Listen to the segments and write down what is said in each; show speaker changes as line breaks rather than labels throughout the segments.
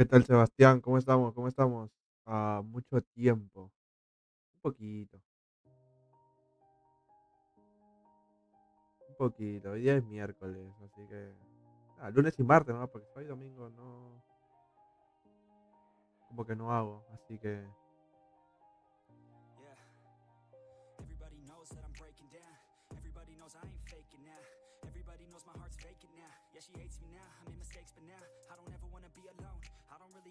¿Qué tal, Sebastián? ¿Cómo estamos? ¿Cómo estamos? A mucho tiempo. Un poquito, un poquito. Hoy día es miércoles, así que. Ah, lunes y martes, ¿no? Porque hoy domingo no. Como que no hago, así que.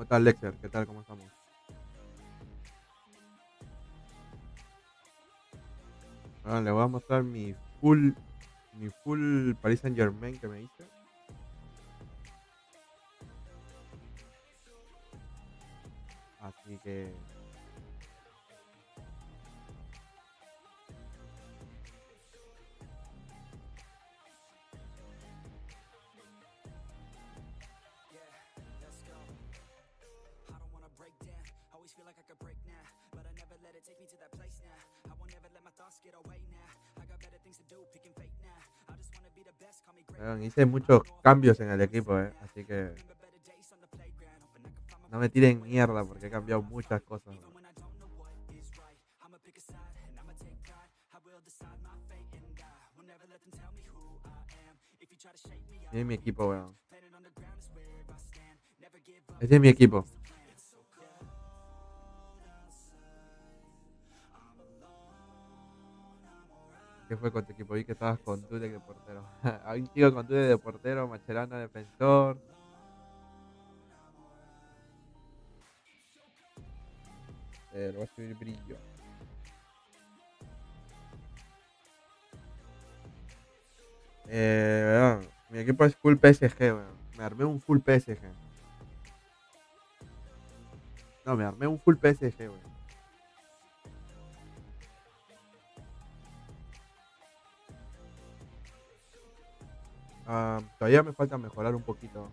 ¿Cómo tal, Lexer? ¿Qué tal? ¿Cómo estamos? Ahora le voy a mostrar mi full. Mi full Paris Saint Germain que me hice. Así que.
Me to that place now. I won't ever let my thoughts get away now. I got better things to do, picking fate now. I just wanna be the best, call me great.
Weón, hice muchos cambios en el equipo, eh. Así que. No me tiren mierda porque he cambiado muchas cosas.
Even
weón.
when I don't know what is right,
¿Qué fue con tu equipo? Vi que estabas con Dude de portero. Hay un chico con Dude de portero, Macherano defensor. Eh, voy a escribir brillo. Eh, mi equipo es full PSG, weón. Me armé un full PSG. No, me armé un full PSG, weón. Ah, todavía me falta mejorar un poquito.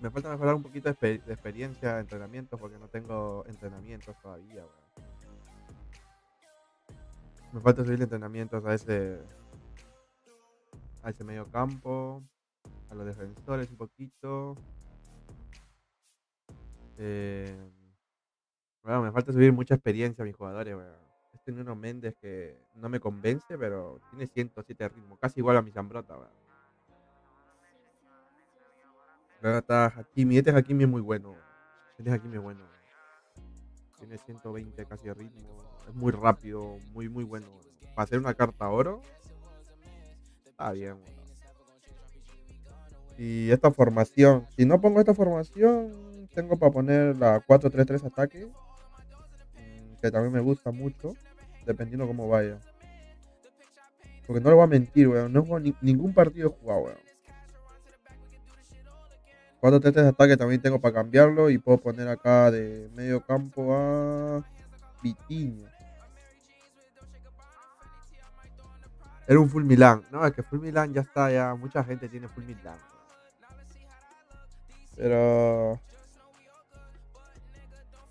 Me falta mejorar un poquito de, de experiencia entrenamientos porque no tengo entrenamientos todavía. Me falta subir entrenamientos a ese a ese medio campo, a los defensores un poquito. Eh, bueno, me falta subir mucha experiencia a mis jugadores, weón. Nuno Méndez que no me convence, pero tiene 107 de ritmo, casi igual a mi Zambrota. Luego está Hakimi, este Hakimi es muy bueno. Este Hakimi es bueno. Tiene 120 casi de ritmo. Es muy rápido, muy muy bueno. Para hacer una carta oro, está bien. weón. Y esta formación, si no pongo esta formación, tengo para poner la 4-3-3 ataque, mm, que también me gusta mucho, dependiendo cómo vaya. Porque no le voy a mentir, weón, no jugado ni- ningún partido he jugado, weón. 4-3-3 de ataque también tengo para cambiarlo y puedo poner acá de medio campo a Vitiño. Era un full Milan. No, es que full Milan ya está, ya mucha gente tiene full Milan. Pero.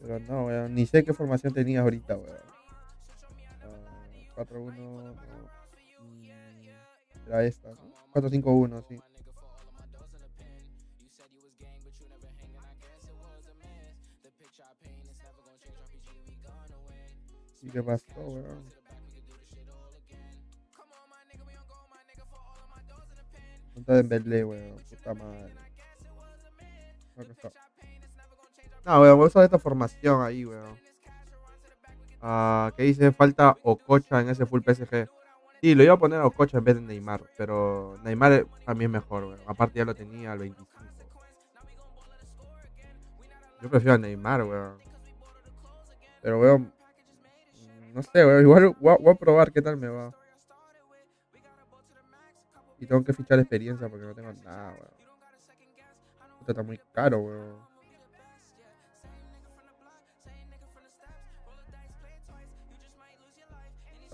Pero no, weón. Ni sé qué formación tenías ahorita, weón. Ah, 4-1. no, mm, Era esta, ¿no? 4-5-1, sí. ¿Y qué pasó, weón? No está Dembélé, weón. Puta madre. No, weón, voy a usar esta formación ahí, weón. Ah, que dice falta Ococha en ese full PSG. Sí, lo iba a poner Ococha en vez de Neymar, pero Neymar también es mejor, weón. Aparte ya lo tenía al 25. Yo prefiero a Neymar, weón. Pero, weón, no sé, weón. Igual voy a, voy a probar qué tal me va. Y tengo que fichar experiencia porque no tengo nada, weón. Esto está muy caro, weón.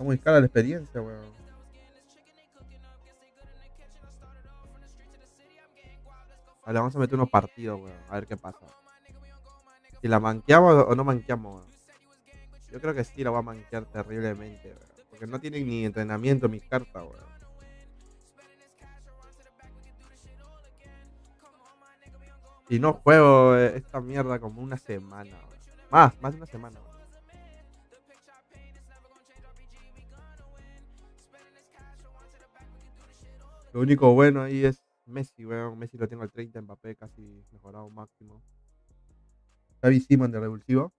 Muy cara la experiencia, weón. Vale, vamos a meter unos partidos, weón. A ver qué pasa. Si la manqueamos o no manqueamos, weón. Yo creo que sí la voy a manquear terriblemente, weón. Porque no tienen ni entrenamiento mis cartas, weón. Y no juego eh, esta mierda como una semana, weón. Más, más de una semana, weón. Lo único bueno ahí es Messi, weón. Messi lo tengo al 30, Mbappé casi mejorado máximo. Xavi Simon de revulsivo.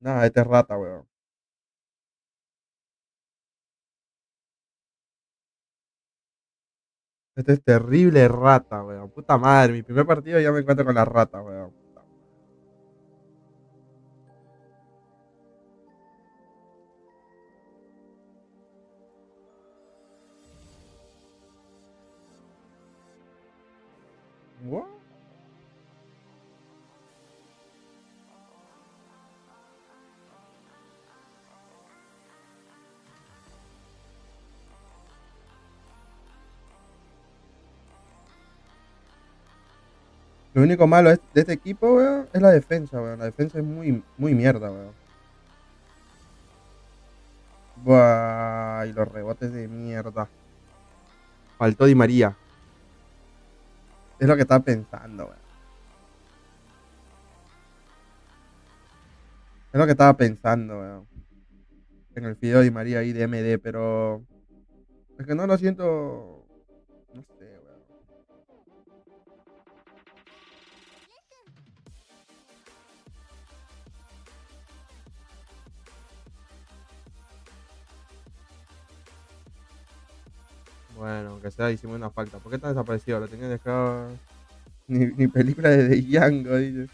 Nada, este es rata, weón. Este es terrible rata, weón. Puta madre, mi primer partido ya me encuentro con la rata, weón. Lo único malo de este equipo, weón, es la defensa, weón. La defensa es muy, muy mierda, weón. Buah, y los rebotes de mierda. Faltó Di María. Es lo que estaba pensando, weón. Es lo que estaba pensando, weón. En el video de Di María ahí de MD, pero. Es que no lo siento. Bueno, aunque sea, hicimos una falta. ¿Por qué está desaparecido? Lo tenía dejado. Ni, película de Django, dice.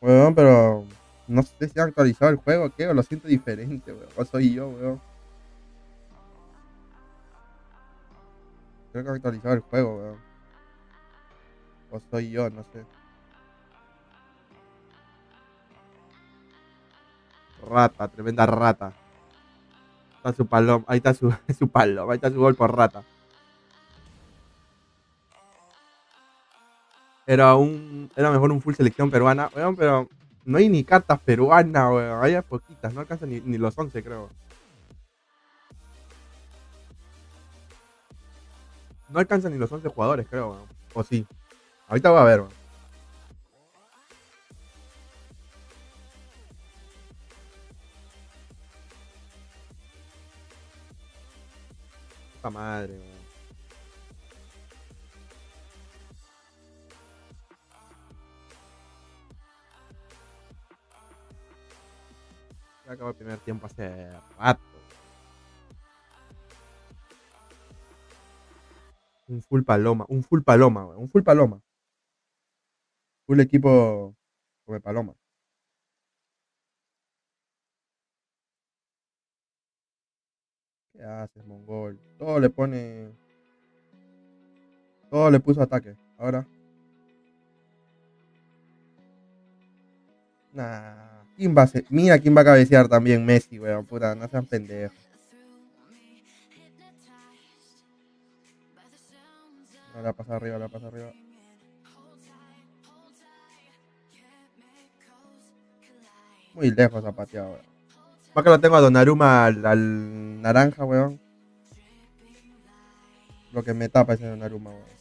Weón, pero no sé si han actualizado el juego o qué, o lo siento diferente, weón. O soy yo, weón. Creo que han actualizado el juego, weón. O soy yo, no sé. Rata, tremenda rata. Está su paloma, ahí está su, su paloma, ahí está su gol por rata. Era un. Era mejor un full selección peruana, weón, pero no hay ni cartas peruanas, weón. Hay poquitas, no alcanzan ni, ni los 11, creo. No alcanzan ni los 11 jugadores, creo, weón. O sí. Ahorita voy a ver, weón. Puta madre. Ya acabó el primer tiempo hace rato. Un full paloma, un full paloma. Un full paloma. Full equipo come paloma. ¿Qué haces, mongol? Todo le pone. Todo le puso ataque. Ahora. Nah. ¿Quién va a? Mira quién va a cabecear también Messi, weón. Puta, no sean pendejos. La pasa arriba, la pasa arriba. Muy lejos ha pateado, weón. Más que lo tengo a Donnarumma al, al naranja, weón. Lo que me tapa ese Donnarumma, weón.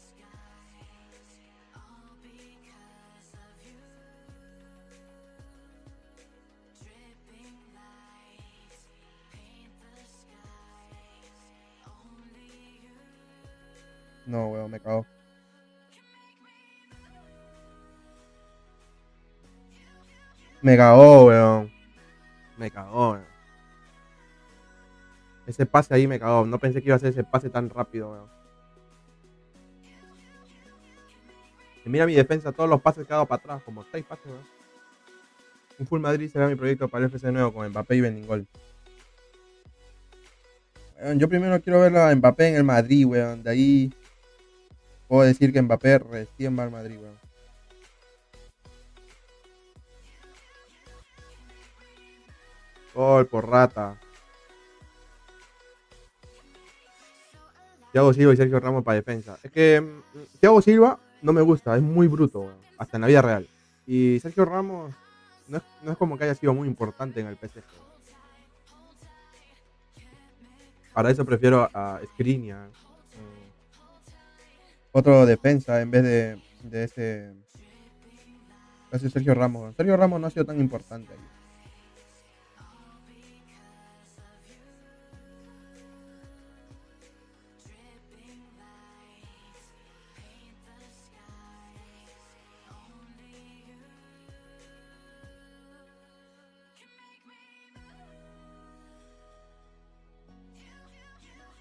No, weón, me cago. Me cagó, weón. Me cagó, weón. Ese pase ahí me cagó. No pensé que iba a hacer ese pase tan rápido, weón. Y mira mi defensa, todos los pases que ha dado para atrás, como seis pases, weón. Un Full Madrid será mi proyecto para el FC nuevo con Mbappé y Beningol. Weón, yo primero quiero ver a Mbappé en el Madrid, weón. De ahí puedo decir que Mbappé recién va al Madrid, weón. Gol por rata. Thiago Silva y Sergio Ramos para defensa. Es que mm, Thiago Silva no me gusta, es muy bruto, weón, hasta en la vida real. Y Sergio Ramos no es, no es como que haya sido muy importante en el PSG. Para eso prefiero a Skriniar. Otro defensa en vez de, de ese, ese Sergio Ramos. Sergio Ramos no ha sido tan importante ahí.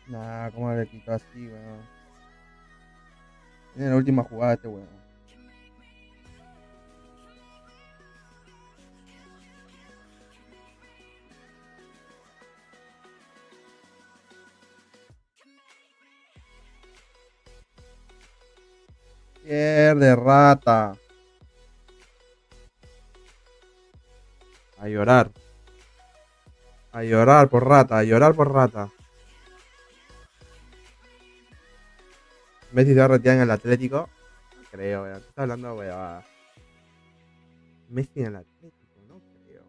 Nah, ¿cómo le quitó así, weón? Tiene la última jugada este weón. Pierde rata. A llorar. A llorar por rata, a llorar por rata. Messi se va a retirar en el Atlético. Creo. ¿Qué estás hablando, weón? Messi en el Atlético, no creo.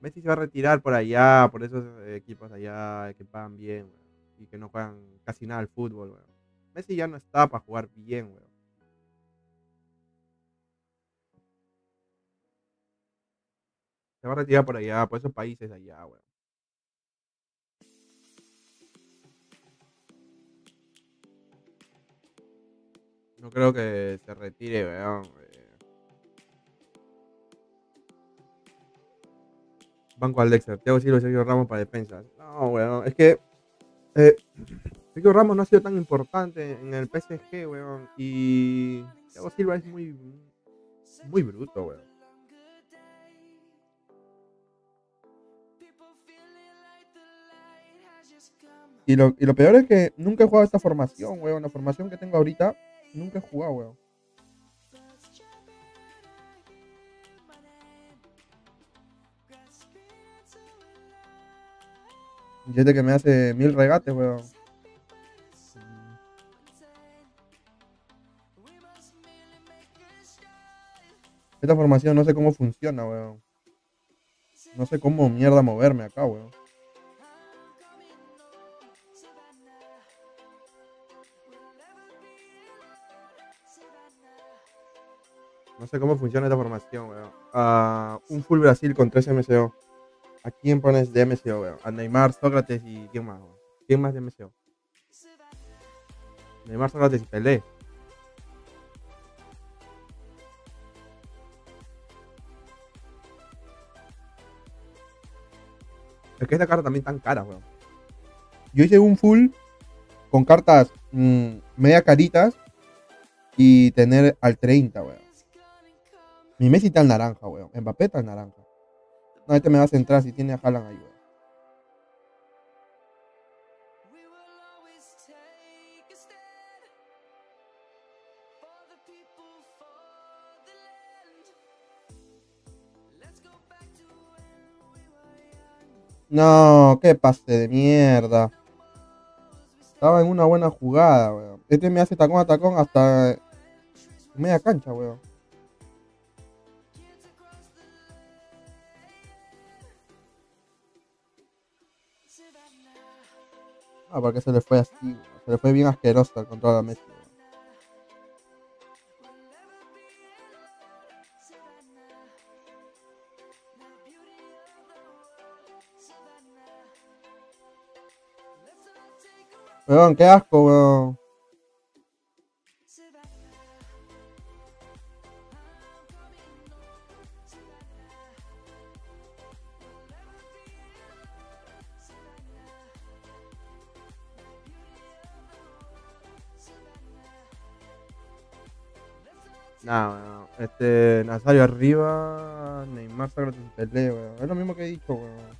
Messi se va a retirar por allá, por esos eh, equipos allá que pagan bien, weón. Y que no juegan casi nada al fútbol, weón. Messi ya no está para jugar bien, weón. Se va a retirar por allá, por esos países allá, weón. No creo que se retire, weón. eh. Banco al Dexter. Thiago Silva y Sergio Ramos para defensa. No, weón. Es que eh, Sergio Ramos no ha sido tan importante en el PSG, weón. Y Thiago Silva es muy, muy bruto, weón. Y lo, y lo peor es que nunca he jugado esta formación, weón. La formación que tengo ahorita, nunca he jugado, weón. Y este que me hace mil regates, weón. Esta formación no sé cómo funciona, weón. No sé cómo mierda moverme acá, weón. No sé cómo funciona esta formación, weón. Un full Brasil con 3 MCO. ¿A quién pones de MCO? A Neymar, Sócrates y quién más, weón? ¿Quién más de MCO? Neymar, Sócrates y Pelé. Es que esta carta también tan cara, weón. Yo hice un full con cartas mm, media caritas y tener al 30, weón. Mi Messi está al naranja, weón. Mbappé está al naranja. No, este me va a centrar si tiene a Haaland weón. No, qué pase de mierda. Estaba en una buena jugada, weón. Este me hace tacón a tacón hasta media cancha, weón. Ah, porque se le fue así, weón. Se le fue bien asqueroso el control a Messi, weón. Weón, qué asco, weón. Nah, weón. Este, Nazario arriba, Neymar Sócrates y Pelé, weón. Es lo mismo que he dicho, weón.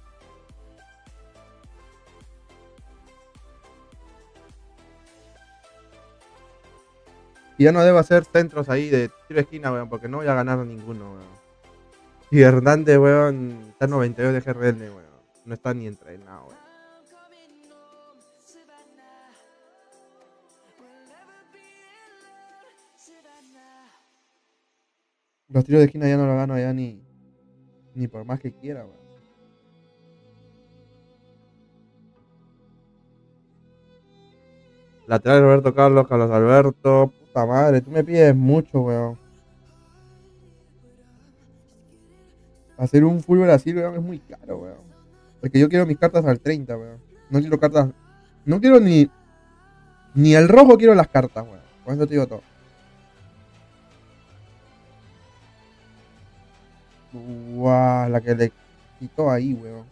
Y ya no debo hacer centros ahí de tiro esquina, weón, porque no voy a ganar ninguno, weón. Y Hernández, weón, está en 92 de GRL, weón. No está ni entrenado, weón. Los tiros de esquina ya no lo gano ya ni, ni por más que quiera, weón. Lateral Roberto Carlos, Carlos Alberto. Puta madre, tú me pides mucho, weón. Hacer un full Brasil, weón, es muy caro, weón. Porque yo quiero mis cartas al 30, weón. No quiero cartas. No quiero ni. Ni el rojo quiero las cartas, weón. Con eso te digo todo. Guau, la que le quitó ahí, weón.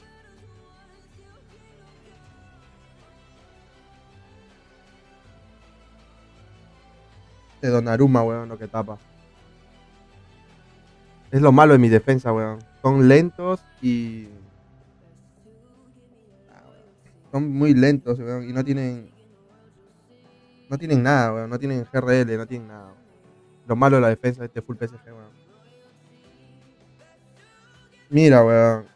De Donnarumma, weón, lo que tapa. Es lo malo de mi defensa, weón. Son lentos y. Son muy lentos, weón. Y no tienen. No tienen nada, weón. No tienen GRL, no tienen nada. Lo malo de la defensa de este full PSG, weón. Mira, weón.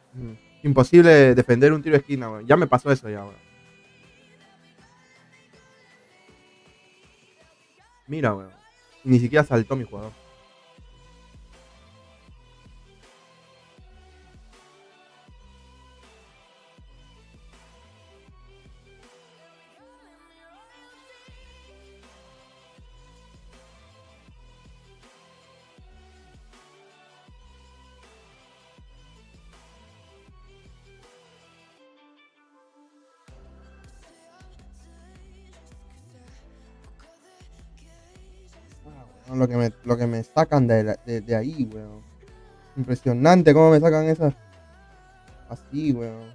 Imposible defender un tiro de esquina, weón. Ya me pasó eso ya, weón. Mira, weón. Ni siquiera saltó mi jugador. Lo que me, lo que me sacan de, la- de, de ahí, weón. Impresionante cómo me sacan esas. Así, weón.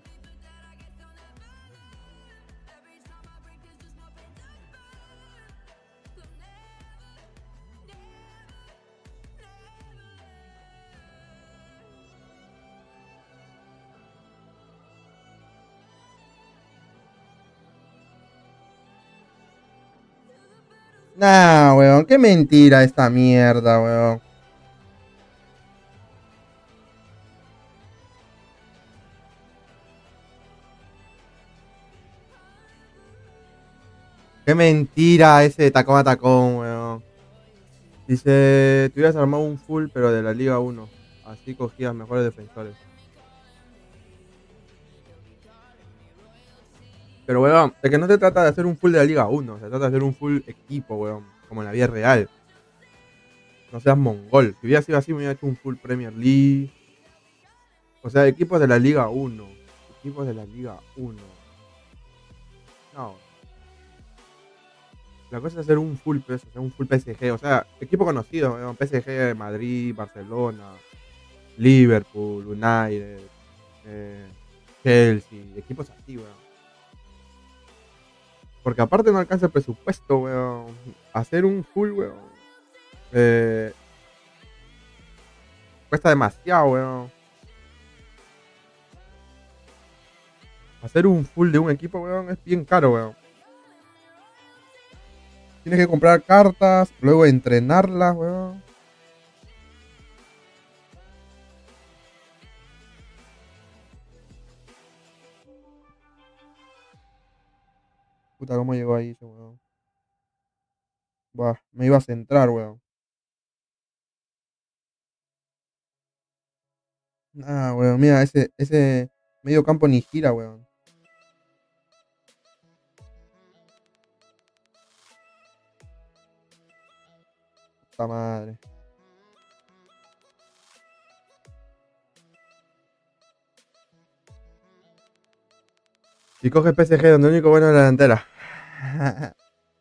Nah, weón, qué mentira esta mierda, weón. Qué mentira ese tacón a tacón, weón. Dice, te hubieras armado un full, pero de la Liga 1. Así cogías mejores defensores. Pero, weón, es que no se trata de hacer un full de la Liga 1. Se trata de hacer un full equipo, weón. Como en la vida real. No seas mongol. Si hubiera sido así, me hubiera hecho un full Premier League. O sea, equipos de la Liga 1. Equipos de la Liga 1. No. La cosa es hacer un full hacer un full PSG. O sea, equipo conocido. weón. PSG, Madrid, Barcelona, Liverpool, United, eh, Chelsea. Equipos así, weón. Porque aparte no alcanza el presupuesto, weón. Hacer un full, weón. Eh, cuesta demasiado, weón. Hacer un full de un equipo, weón, es bien caro, weón. Tienes que comprar cartas, luego entrenarlas, weón. Puta, ¿cómo llegó ahí ese weón? Buah, me iba a centrar, weón. Ah, weón, mira, ese, ese medio campo ni gira, weón. Puta madre. Si coges PSG, donde único bueno es la delantera.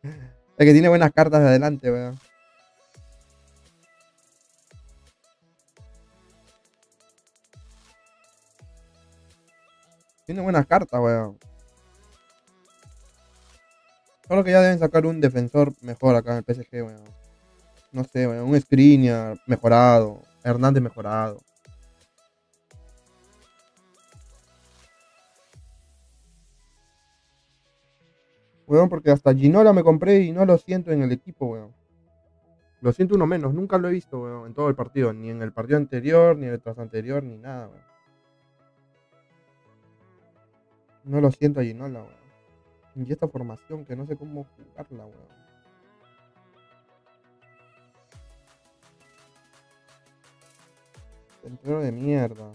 es que tiene buenas cartas de adelante, weón. Tiene buenas cartas, weón. Solo que ya deben sacar un defensor mejor acá en el PSG, weón. No sé, weón. Un Skriniar mejorado. Hernández mejorado. Weón, porque hasta Ginola me compré y no lo siento en el equipo, weón. Lo siento uno menos, nunca lo he visto, weón, en todo el partido. Ni en el partido anterior, ni en el tras anterior, ni nada, weón. No lo siento a Ginola, weón. Y esta formación que no sé cómo jugarla, weón. Centrero de mierda.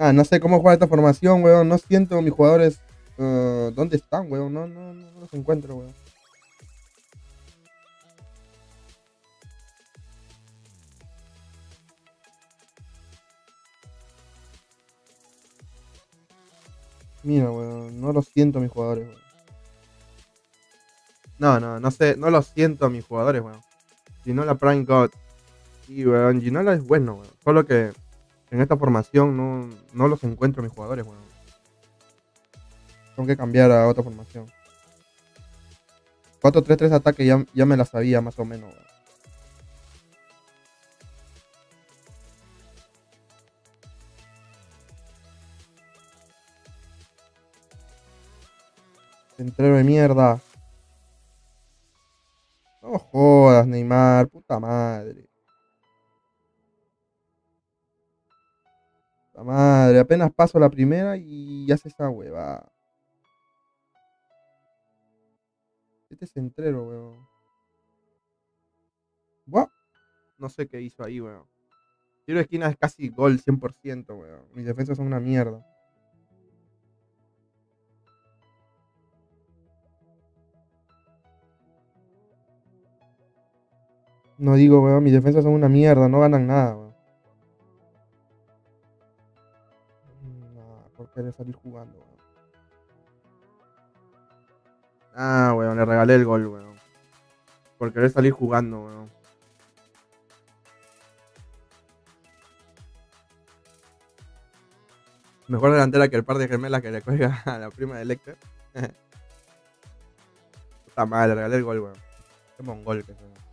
Ah, no sé cómo jugar esta formación, weón. No siento mis jugadores. eh, ¿Dónde están, weón? No, no, no, los encuentro, weón. Mira, weón. No lo siento mis jugadores, weón. No, no, no sé. No lo siento a mis jugadores, weón. Ginola Prime God. Sí, weón. Ginola es bueno, weón. Solo que en esta formación no, no los encuentro mis jugadores, weón. Tengo que cambiar a otra formación. 4-3-3 ataque ya, ya me la sabía más o menos, weón. Centrero de mierda. No jodas, Neymar, puta madre. Puta madre, apenas paso la primera y ya se esa hueva. Este centrero, weón. Buah. No sé qué hizo ahí, weón. Tiro de esquina es casi gol 100%, weón. Mis defensas son una mierda. No digo, weón, mis defensas son una mierda, no ganan nada, weón. Querer salir jugando, weón. Ah, weón, le regalé el gol, weón. Por querer salir jugando, weón. Mejor delantera que el par de gemelas que le cuelga a la prima de Lecter. Puta madre, le regalé el gol, weón. Qué mongol que soy.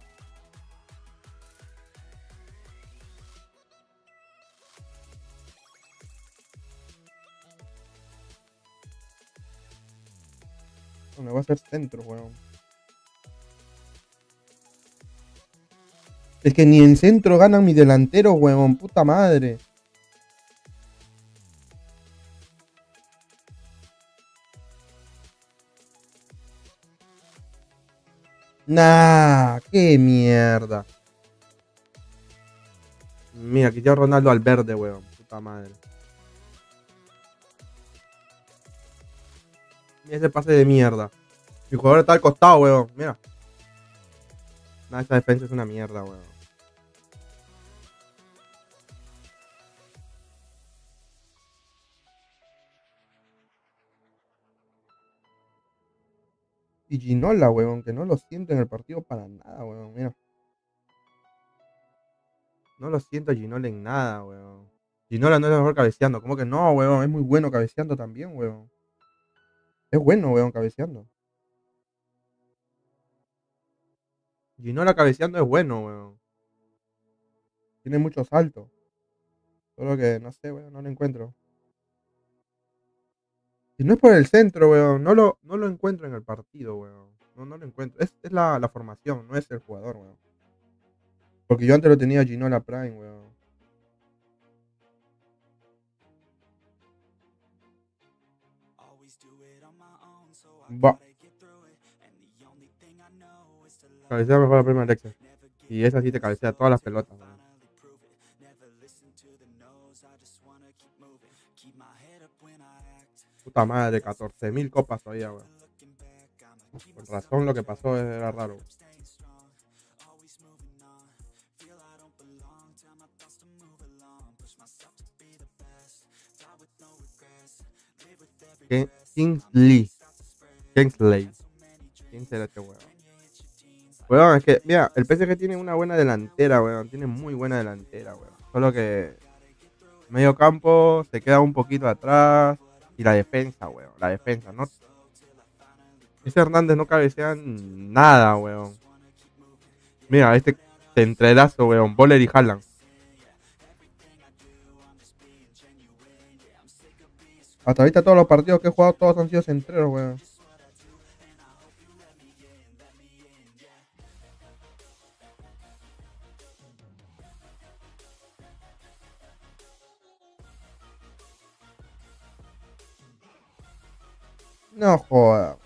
Me va a hacer centro, weón. Es que ni en centro ganan mis delanteros, weón. Puta madre. Nah, qué mierda. Mira, quité a Ronaldo al verde, weón. Puta madre. Mira ese pase de mierda. Mi jugador está al costado, weón. Mira. Nah, esta defensa es una mierda, weón. Y Ginola, weón, que no lo siento en el partido para nada, weón. Mira. No lo siento a Ginola en nada, weón. Ginola no es el mejor cabeceando. ¿Cómo que no, weón? Es muy bueno cabeceando también, weón. Es bueno, weón, cabeceando. Ginola cabeceando es bueno, weón. Tiene mucho salto. Solo que, no sé, weón, no lo encuentro. Y no es por el centro, weón. No lo, no lo encuentro en el partido, weón. No, no lo encuentro. Es, es la, la formación, no es el jugador, weón. Porque yo antes lo tenía Ginola Prime, weón. Va. Cabecea mejor la prima Alexa. Y esa sí te cabecea todas las pelotas. Puta madre, 14.000 copas todavía, weón. Con razón lo que pasó era raro. Kingsley. Kingsley. ¿Quién será este weón? Weón, es que, mira, el PSG tiene una buena delantera, weón. Tiene muy buena delantera, weón.
Solo que medio campo se queda un poquito atrás. Y la defensa, weón. La defensa, ¿no? Ese Hernández no cabecea nada, weón. Mira, este entrelazo, weón. Boller y Haaland. Hasta ahorita todos los partidos que he jugado, todos han sido centreros, weón. No joda.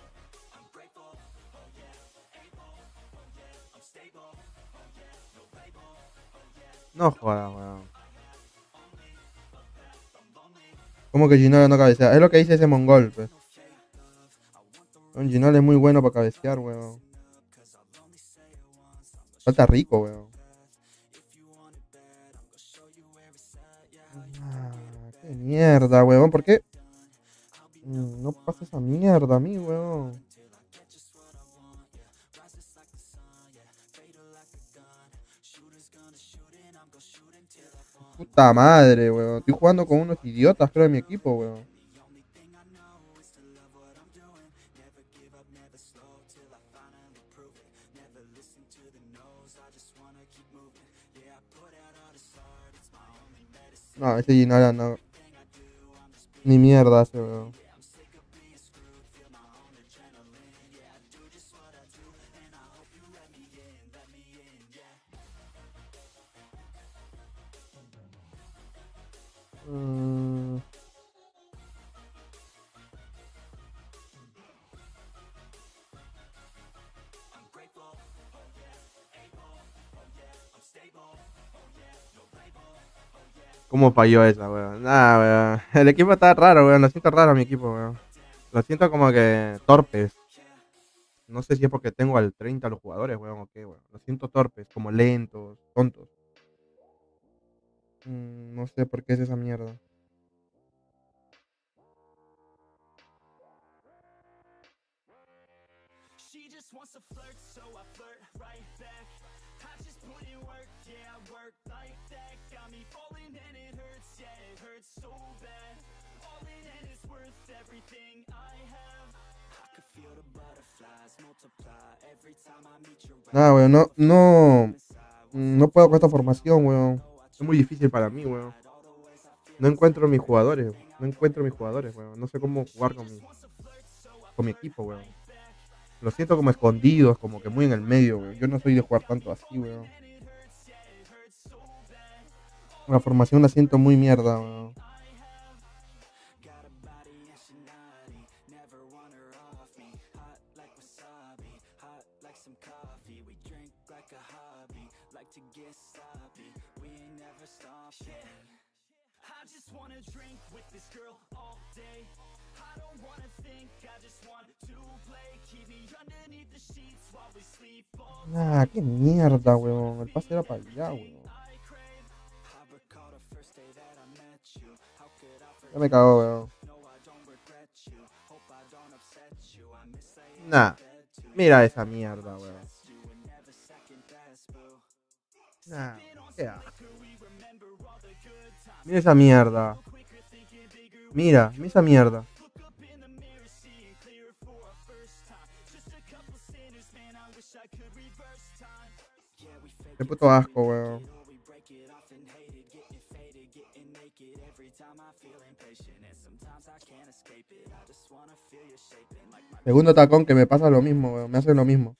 No joda, weón. ¿Cómo que Ginola no cabecea? Es lo que dice ese mongol, pues. Un Ginola es muy bueno para cabecear, weón. Falta rico, weón. Ah, qué mierda, weón. ¿Por qué? No pasa esa mierda a mí, weón. Puta madre, weón. Estoy jugando con unos idiotas, creo, de mi equipo, weón. No, ese Ginola no. Ni mierda hace, weón. Mm. ¿Cómo falló esa, weón? Nah, weón. El equipo está raro, weón. Lo siento raro mi equipo, weón. Lo siento como que torpes. No sé si es porque tengo al 30 los jugadores, weón, o qué, weón. Lo siento torpes, como lentos, tontos. Mm, no sé por qué es esa mierda. Nada, weón. No, no. No puedo con esta formación, weón. Es muy difícil para mí, weón. No encuentro mis jugadores. No encuentro mis jugadores, weón. No sé cómo jugar con mi, con mi equipo, weón. Lo siento como escondidos, como que muy en el medio, weón. Yo no soy de jugar tanto así, weón. La formación la siento muy mierda, weón.
This girl all day.
Qué mierda, weón. El pase era para allá, weón. Ya me cagó, weón. Nah. Mira esa mierda, weón. Nah. Mira esa mierda. Mira, mira esa mierda. Qué puto asco, weón. Segundo tacón que me pasa lo mismo, weón. Me hace lo mismo.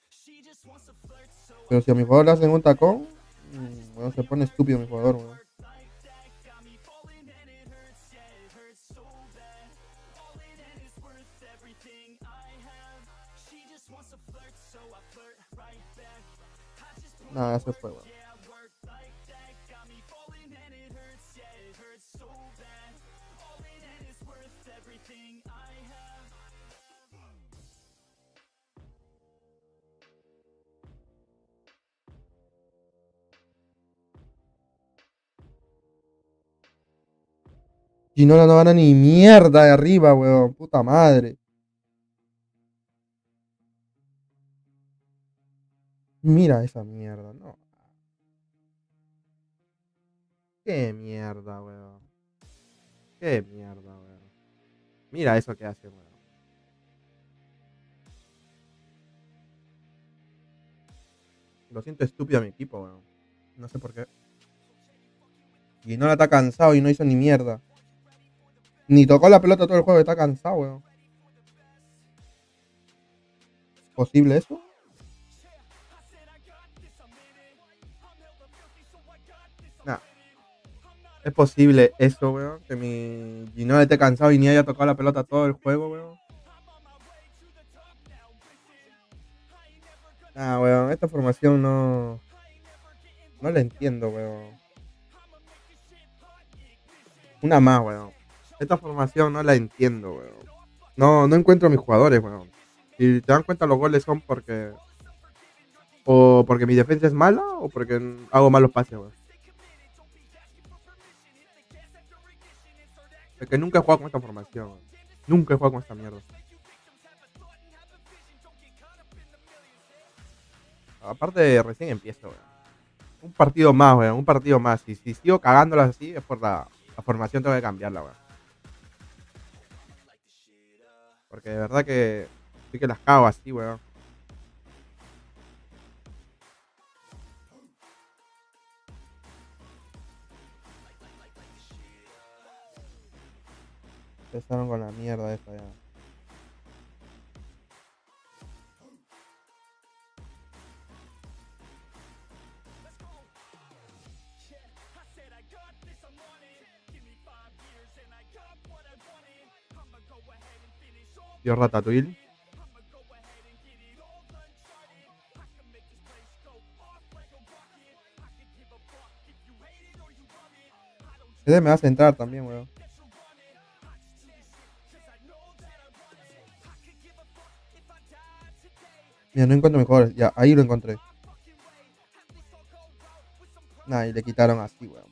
Pero si a mi jugador le hacen un tacón, mm, weón, se pone estúpido mi jugador, weón.
And it's worth everything I have.
Ginola no gana ni mierda de arriba, weón. Puta madre. Mira esa mierda, no. Qué mierda, weón. Qué mierda, weón. Mira eso que hace, weón. Lo siento estúpido a mi equipo, weón. No sé por qué. Y no la está cansado y no hizo ni mierda. Ni tocó la pelota todo el juego, está cansado, weón. ¿Posible eso? Es posible eso, weón. Que mi Gino esté cansado y ni haya tocado la pelota todo el juego, weón. Ah, weón, esta formación no. No la entiendo, weón. Una más, weón. Esta formación no la entiendo, weón. No, no encuentro a mis jugadores, weón. Si te dan cuenta, los goles son porque. O porque mi defensa es mala o porque hago malos pases, weón. Es que nunca he jugado con esta formación. Nunca he jugado con esta mierda. Aparte, recién empiezo, weón. Un partido más, weón. Un partido más. Y si sigo cagándolas así, es por la, la formación, tengo que cambiarla, weón. Porque de verdad que sí que las cago así, weón. Empezaron con la mierda esta ya. Tío Ratatouille. Ese me va a centrar también, weón. Mira, no encuentro mejor. Ya, ahí lo encontré. Nah, y le quitaron así, weón.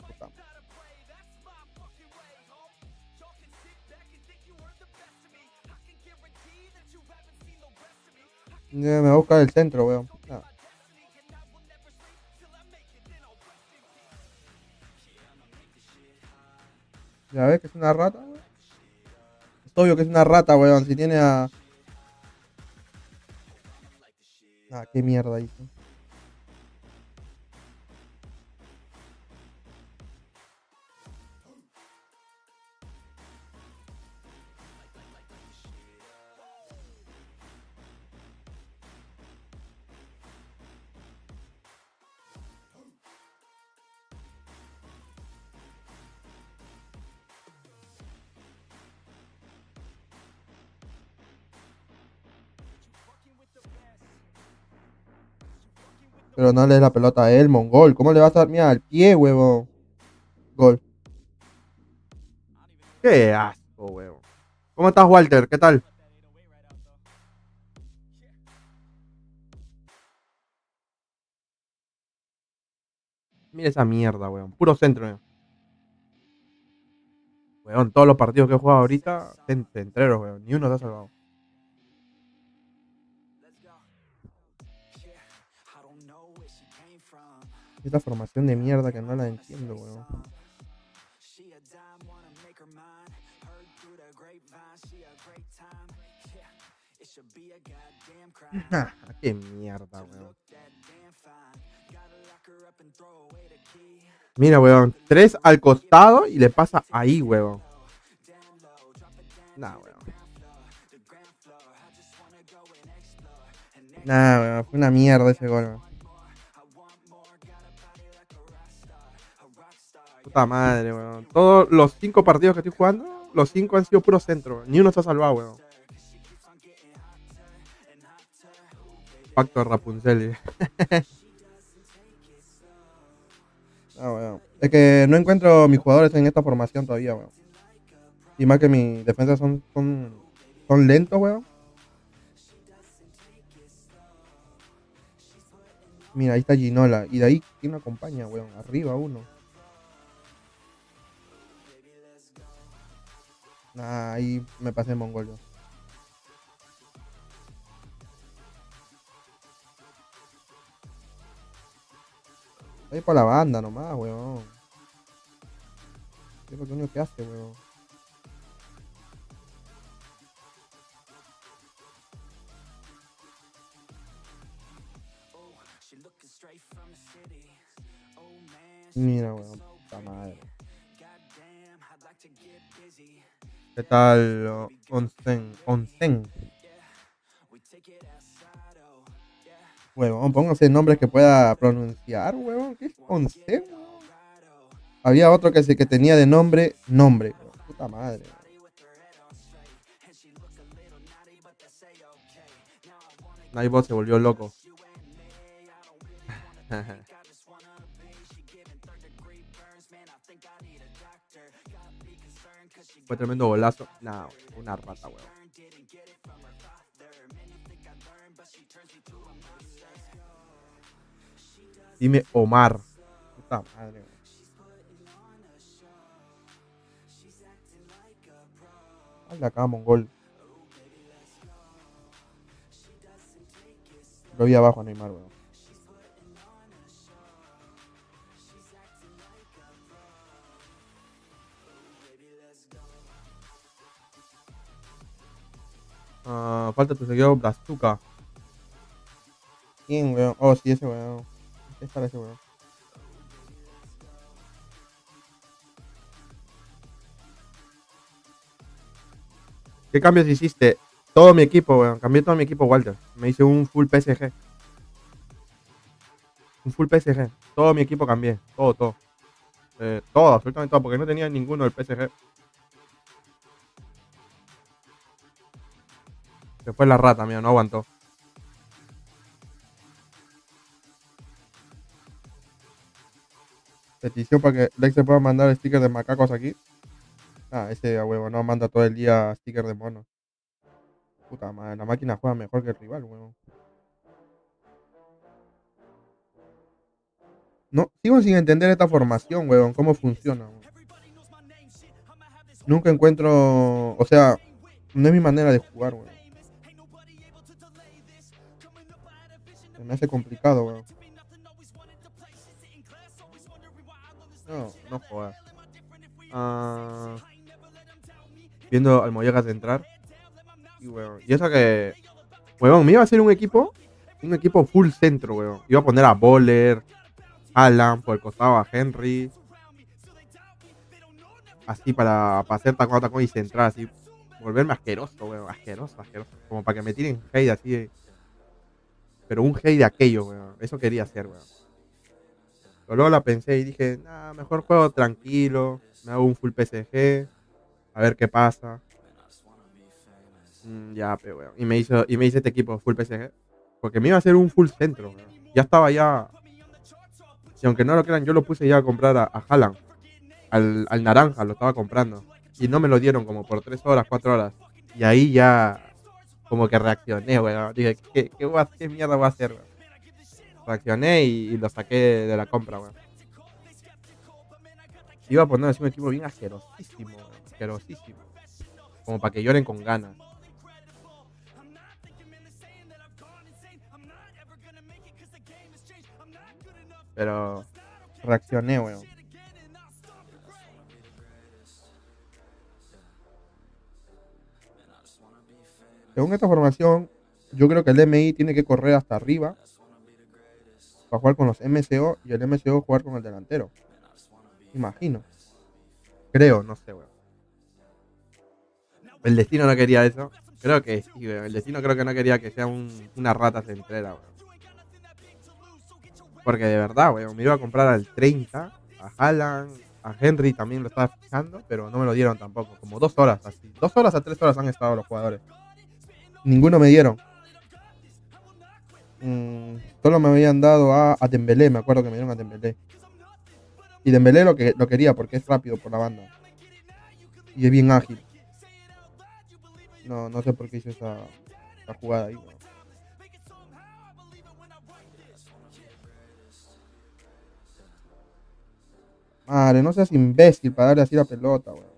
me va a buscar el centro, weón. Ya ves que es una rata, weón. Es obvio que es una rata, weón. Si tiene a. Ah, qué mierda hizo. Pero la pelota a él, mongol. ¿Cómo le vas a dar? Mira, al pie, huevo. Gol. Qué asco, huevo. ¿Cómo estás, Walter? ¿Qué tal? Mira esa mierda, weón. Puro centro, weón. Weón, todos los partidos que he jugado ahorita, cent- centreros, weón. Ni uno te ha salvado. Esta formación de mierda que no la entiendo, weón. Qué mierda, weón. Mira, weón. Tres al costado y le pasa ahí, weón. Nah, weón. Nah, weón. Fue una mierda ese gol, weón. Puta madre, weón. Todos los cinco partidos que estoy jugando, los cinco han sido puro centro. Ni uno ha salvado, weón. Pacto de Rapunzel. Ah, weón. Es que no encuentro mis jugadores en esta formación todavía, weón. Y más que mis defensas son, son, son lentos, weón. Mira, ahí está Ginola. Y de ahí, ¿quién me acompaña, weón? Arriba uno. Nah, ahí me pasé en Mongolio. Ahí por la banda nomás, weón.
¿Qué es lo único que hace, weón? Mira, weón, puta madre. ¿Qué tal, Onsen? Onsen. Huevón, póngase nombres que pueda pronunciar, huevón. ¿Qué es Onsen? Había otro que, que tenía de nombre, nombre. Puta madre. Nightbot se volvió loco. Fue tremendo golazo. Nah, una rata, weón. Dime Omar. Puta madre, weón. Acá, mongol. Lo vi abajo Neymar, weón. Ah, falta tu seguidor Brazuca. ¿Quién, weón? Oh, sí, ese weón. Es para ese weón. ¿Qué cambios hiciste? Todo mi equipo, weón. Cambié todo mi equipo, Walter. Me hice un full PSG. Un full PSG. Todo mi equipo cambié. Todo, todo. Eh, todo, absolutamente todo. Porque no tenía ninguno del PSG. Se fue la rata, mío. No aguantó. Petición para que Lex se pueda mandar stickers de macacos aquí. Ah, ese huevo, no manda todo el día stickers de monos. Puta madre, la máquina juega mejor que el rival, huevo. No, sigo sin entender esta formación, huevón, cómo funciona. huevón. Nunca encuentro, o sea, no es mi manera de jugar, huevón. Me hace complicado, weón. No, no jodas. Ah, viendo al Mollegas de entrar. Y, weón, y eso que. Weón, me iba a hacer un equipo. Un equipo full centro, weón. Iba a poner a Boller, Alan, por el costado a Henry. Así para, para hacer tacón a tacón y centrar, así. Volverme asqueroso, weón. Asqueroso, asqueroso. Como para que me tiren hate así. Pero un hate de aquello, weón. Eso quería hacer, weón. Pero luego la pensé y dije, nah, mejor juego tranquilo. Me hago un full PSG. A ver qué pasa. Mm, ya, pero. Y me, hizo, y me hice este equipo full PSG. Porque me iba a hacer un full centro, weón. Ya estaba ya. Y aunque no lo crean, yo lo puse ya a comprar a, a Haaland. Al, al naranja lo estaba comprando. Y no me lo dieron como por 3 horas, 4 horas. Y ahí ya como que reaccioné, weón. Dije, ¿qué, qué, a- qué mierda voy a hacer? Reaccioné y, lo saqué de la compra, weón. Iba a poner un equipo bien asquerosísimo, weón. Asquerosísimo. Como para que lloren con ganas. Pero reaccioné, weón. Según esta formación, yo creo que el MI tiene que correr hasta arriba para jugar con los MCO y el MCO jugar con el delantero. Imagino. Creo, no sé, weón. El destino no quería eso. Creo que sí, weón. El destino creo que no quería que sea un- una rata centrera, weón. Porque de verdad, weón, me iba a comprar al 30, a Haaland, a Henry también lo estaba fijando, pero no me lo dieron tampoco. Como dos horas así. Dos horas a tres horas han estado los jugadores. Ninguno me dieron. Mm, solo me habían dado a, a Dembélé, me acuerdo que me dieron a Dembélé. Y Dembélé lo, que, lo quería porque es rápido por la banda. Y es bien ágil. No, no sé por qué hizo esa, jugada ahí. Madre, no seas imbécil para darle así la pelota, weón.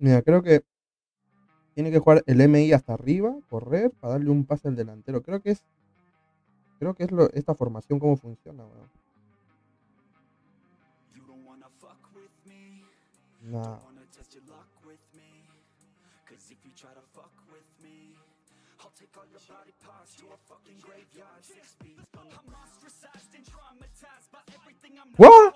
Mira, creo que tiene que jugar el MI hasta arriba, correr, para darle un pase al delantero. Creo que es. Creo que es lo- esta formación cómo funciona, weón. Nah. ¿What?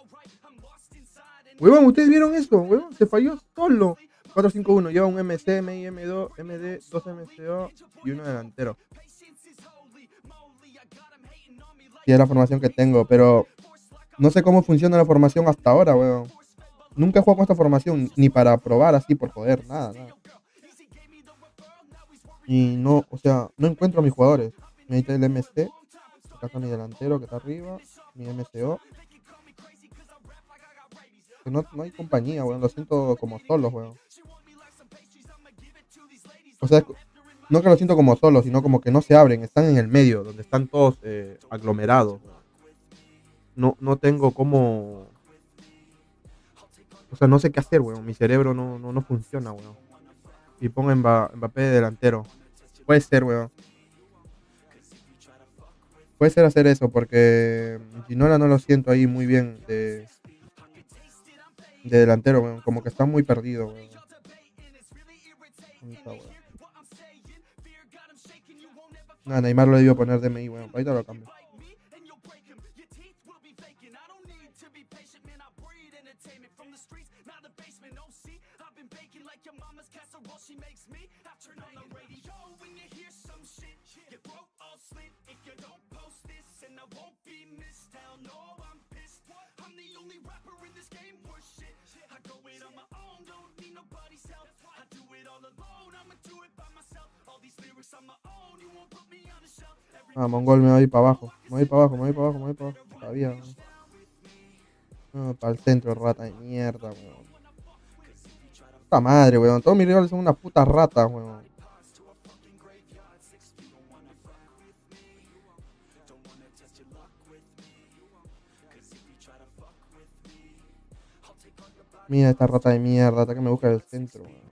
Huevón, ¿ustedes vieron eso? Huevón, se falló solo. 4-5-1, lleva un MC, MI, M2, MD, 2 MCO y uno delantero. Y es la formación que tengo, pero no sé cómo funciona la formación hasta ahora, weón. Nunca he jugado con esta formación, ni para probar así por joder, nada, nada. Y no, o sea, no encuentro a mis jugadores. Me el MC, acá está mi delantero que está arriba, mi MCO. No, no hay compañía, weón, lo siento como solos, weón. O sea, no que lo siento como solos, sino como que no se abren, están en el medio, donde están todos eh, aglomerados. No, no tengo cómo... O sea, no sé qué hacer, weón. Mi cerebro no, no, no funciona, weón. Y pongo Mbappé de delantero. Puede ser, weón. Puede ser hacer eso, porque Ginola no lo siento ahí muy bien de, de delantero, weón. Como que está muy perdido, weón. ¿Dónde está, weón? Nada, Neymar lo debió poner de MI, weón. Ahorita lo cambio. Ah, Mongol me voy para abajo. Me voy para abajo, me voy para abajo, me voy para abajo. Weón. No, para el centro, rata de mierda, weón. Puta madre, weón. Todos mis rivales son una puta rata, weón. Mira esta rata de mierda, hasta que me busca el centro, weón.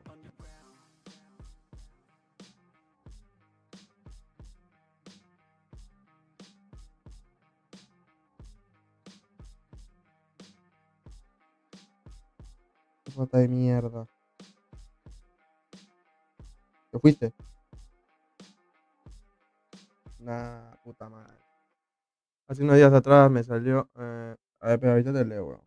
Rata de mierda. ¿Te fuiste? Nah, puta madre. Hace unos días atrás me salió. Eh, a ver, pero ahorita te leo, weón.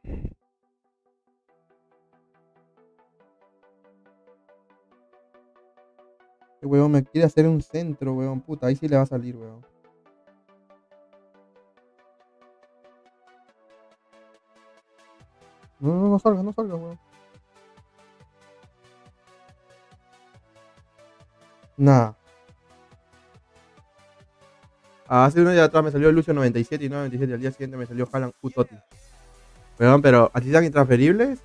Este weón me quiere hacer un centro, weón. Puta, ahí sí le va a salir, weón. No, no, no salgas, no salgas, weón. Nada. Hace unos días atrás me salió Lucio 97 y no 97. Al día siguiente me salió Haaland Utoti. Weón, pero así sean intransferibles.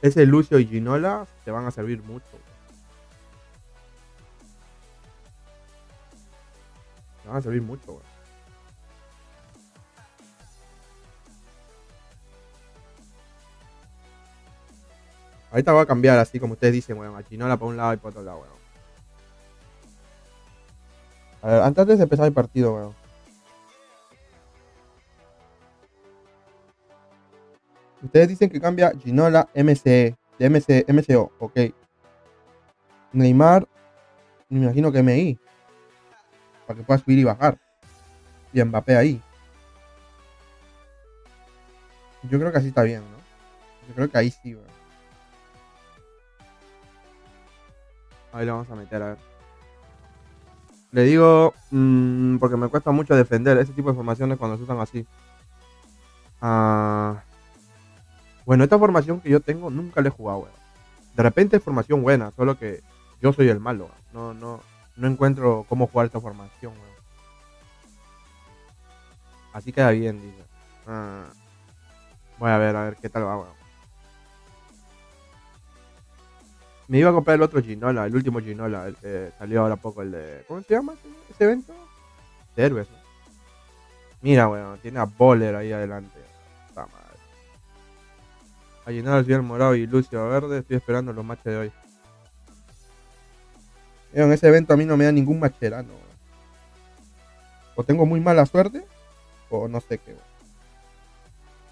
Ese Lucio y Ginola te van a servir mucho. Te van a servir mucho, weón. Ahorita voy a cambiar así como ustedes dicen, weón. A Ginola para un lado y para otro lado, weón. A ver, antes de empezar el partido, weón. Ustedes dicen que cambia Ginola MCE, de MC, MCO, ok. Neymar, me imagino que MI. Para que pueda subir y bajar. Y Mbappé ahí. Yo creo que así está bien, ¿no? Yo creo que ahí sí, weón. Ahí lo vamos a meter, a ver. Le digo, mm, porque me cuesta mucho defender ese tipo de formaciones cuando se usan así. Ah, bueno, esta formación que yo tengo nunca la he jugado, weón. De repente es formación buena, solo que yo soy el malo. No, no, no encuentro cómo jugar esta formación, weón. Así queda bien, dice. Ah, voy a ver, a ver qué tal va, weón. Me iba a comprar el otro Ginola, el último Ginola, el que salió ahora poco, el de. ¿Cómo se llama ese, ese evento? De héroes. Mira, weón, tiene a Boller ahí adelante. Puta madre. A Ginola, el morado y Lucio verde. Estoy esperando los matches de hoy. En ese evento a mí no me da ningún macherano. O tengo muy mala suerte, o no sé qué.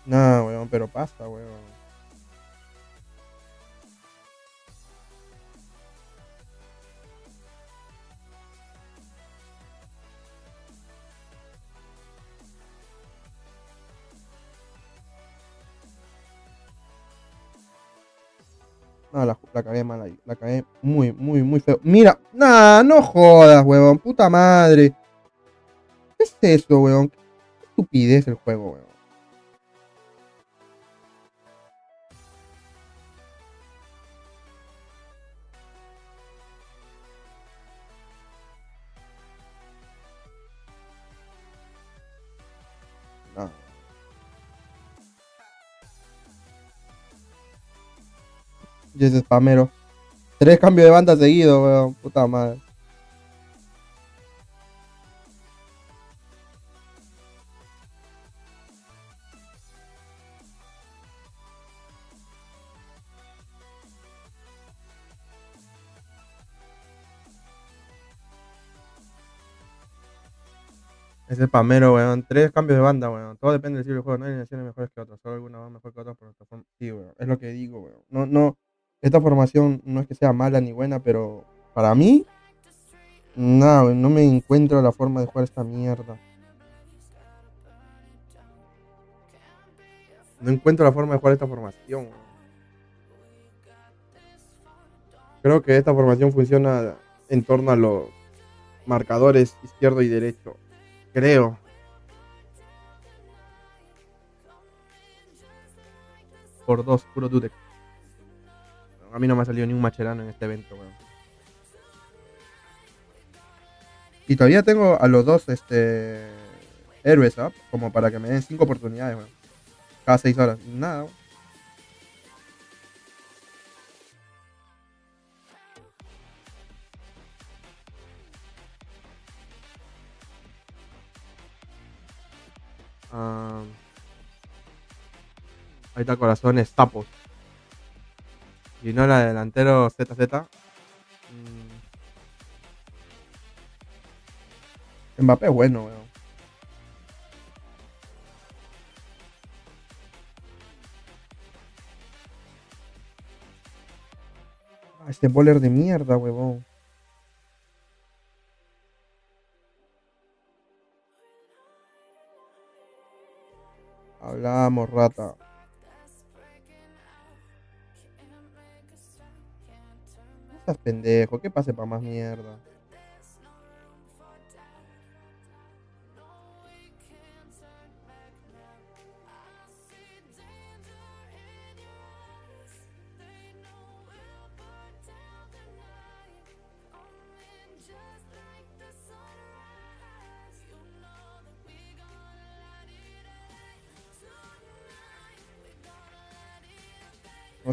weón. Weón, pero pasa, weón. No, la, la cagué mal ahí. La cagué muy, muy, muy feo. Mira, nah, no jodas, weón. Puta madre. ¿Qué es eso, weón? Qué estupidez el juego, weón. Y ese spamero. Tres cambios de banda seguidos, weón. Puta madre. Ese spamero, weón. Tres cambios de banda, weón. Todo depende del estilo del juego. No hay alineaciones mejores que otras. Solo algunas van mejor que otras por nuestra forma. Sí, weón. Es lo que digo, weón. No, no. Esta formación no es que sea mala ni buena, pero para mí, weón. No me encuentro la forma de jugar esta mierda. No encuentro la forma de jugar esta formación. Creo que esta formación funciona en torno a los marcadores izquierdo y derecho. Creo. Por dos, puro Dudek. A mí no me ha salido ni un macherano en este evento, weón. Y todavía tengo a los dos este héroes up, como para que me den cinco oportunidades, weón. Cada seis horas. Nada, weón. Ah, ahí está corazones, tapos. Y no la delantero ZZ. Mm. Mbappé es bueno, weón. Ah, este bowler de mierda, huevón. Hablamos, rata. Pendejo, ¿qué pase para más mierda?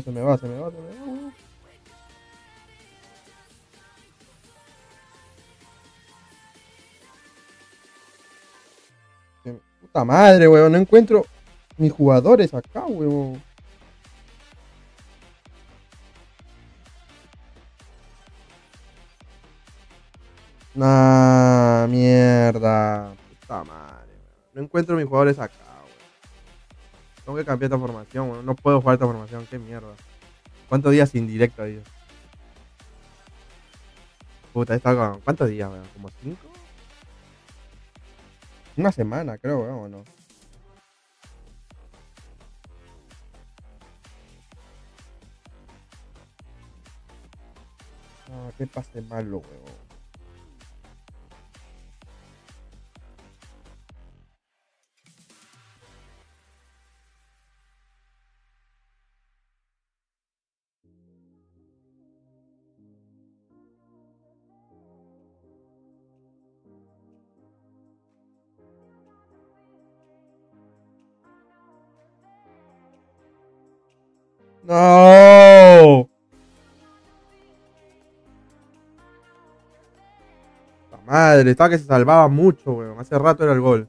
No me va, se me va, se me va. Puta madre, weón. No encuentro mis jugadores acá, weón. Nah, mierda. Puta madre, weón. No encuentro mis jugadores acá, weón. Tengo que cambiar esta formación, weón. No puedo jugar esta formación, qué mierda. ¿Cuántos días sin directo ahí? Puta, con- ¿Cuántos días, weón? ¿Como cinco? Una semana, creo, ¿o no? Ah, qué pase malo, weón. No. La madre, estaba que se salvaba mucho, weón. Hace rato era el gol.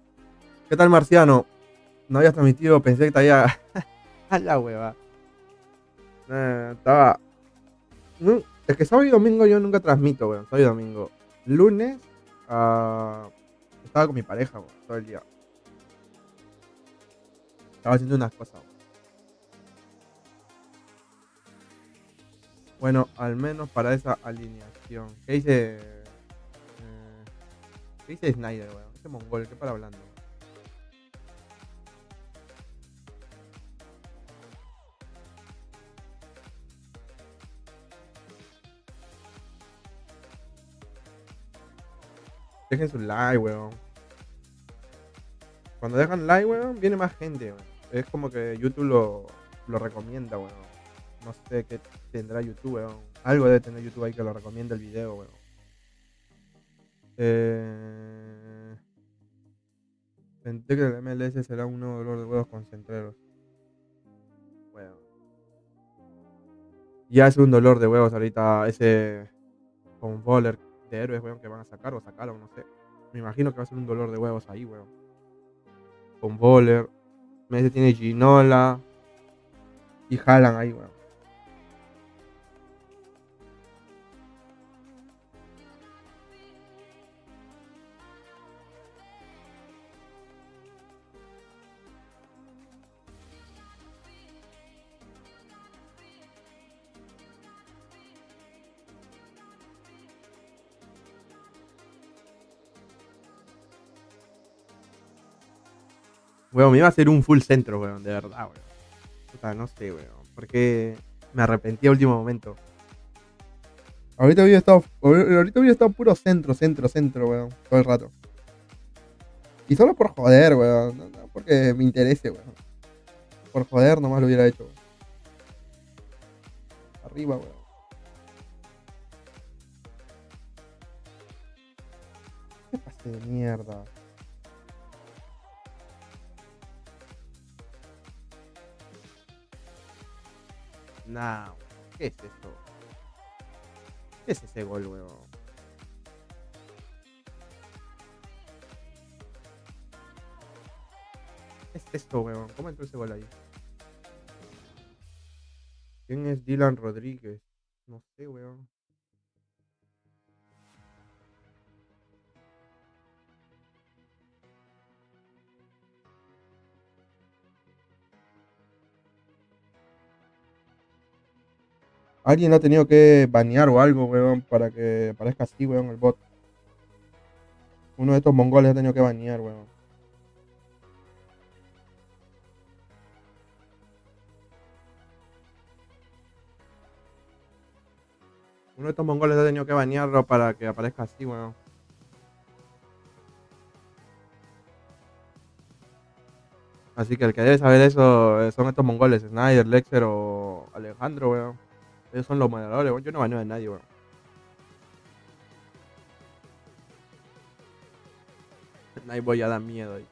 ¿Qué tal, Marciano? No habías transmitido, pensé que había. A la hueva. Estaba. Es que sábado y domingo yo nunca transmito, weón. Sábado y domingo. Lunes, ah, estaba con mi pareja, weón, todo el día. Estaba haciendo unas cosas, weón. Bueno, al menos para esa alineación. ¿Qué dice? eh, ¿Qué dice Snyder, weón? Ese mongol, ¿qué para hablando? Dejen su like, weón. Cuando dejan like, weón, viene más gente, weón. Es como que YouTube lo, lo recomienda, weón. No sé qué tendrá YouTube, weón. Algo debe tener YouTube ahí que lo recomienda el video, weón. Eh... Pensé que el MLS será un nuevo dolor de huevos con centreros. Weón. Ya es un dolor de huevos ahorita ese con Bowler de héroes, weón, que van a sacar o sacaron, no sé. Me imagino que va a ser un dolor de huevos ahí, weón. Con Bowler. Messi tiene Ginola. Y jalan ahí, weón. Weón, me iba a hacer un full centro, weón, de verdad, weón. Puta, no sé, weón. Porque me arrepentí a último momento. Ahorita hubiera estado, ahorita hubiera estado puro centro, centro, centro, weón. Todo el rato. Y solo por joder, weón. Porque me interese, weón. Por joder nomás lo hubiera hecho, weón. Arriba, weón. ¿Qué pase de mierda? Nah, ¿qué es esto? ¿Qué es ese gol, weón? ¿Qué es esto, weón? ¿Cómo entró ese gol ahí? ¿Quién es Dylan Rodríguez? No sé, weón. Alguien ha tenido que banear o algo, weón, para que aparezca así, weón, el bot. Uno de estos mongoles ha tenido que banear, weón. Uno de estos mongoles ha tenido que banearlo para que aparezca así, weón. Así que el que debe saber eso eh, son estos mongoles, Snyder, Lexer o Alejandro, weón. Ellos son los moderadores, weón. Yo no baneo a nadie, weón. Nadie voy a dar miedo ahí.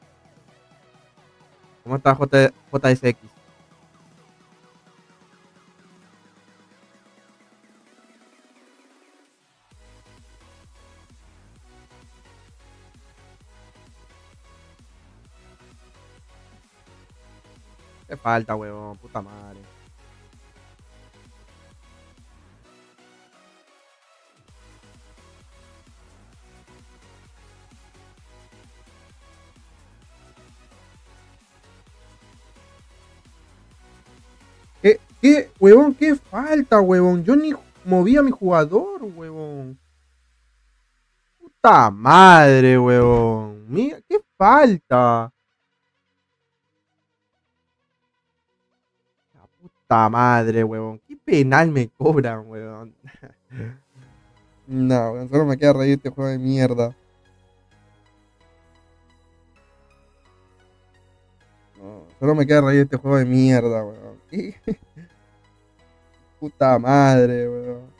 ¿Cómo está J JSX? ¿Qué falta, weón? Puta madre. ¿Qué, huevón? ¿Qué falta, huevón? Yo ni moví a mi jugador, huevón. Puta madre, huevón. Mira, ¿qué falta? La puta madre, huevón. ¿Qué penal me cobran, huevón? No, weón, solo me queda reír este juego de mierda. Solo me queda reír este juego de mierda, weón. Puta madre, weón.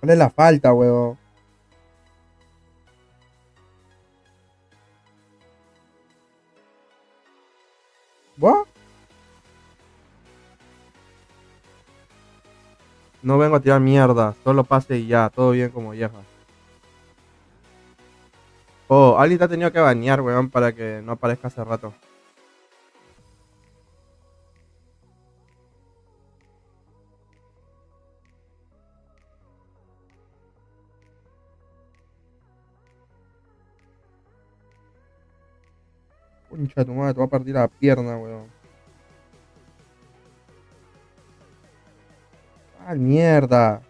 ¿Cuál la falta, weón? ¿What? No vengo a tirar mierda, solo pase y ya, todo bien como vieja. Oh, Ali te ha tenido que bañar, weón, para que no aparezca hace rato. Concha tu madre, te va a partir la pierna, weón. Ah, mierda.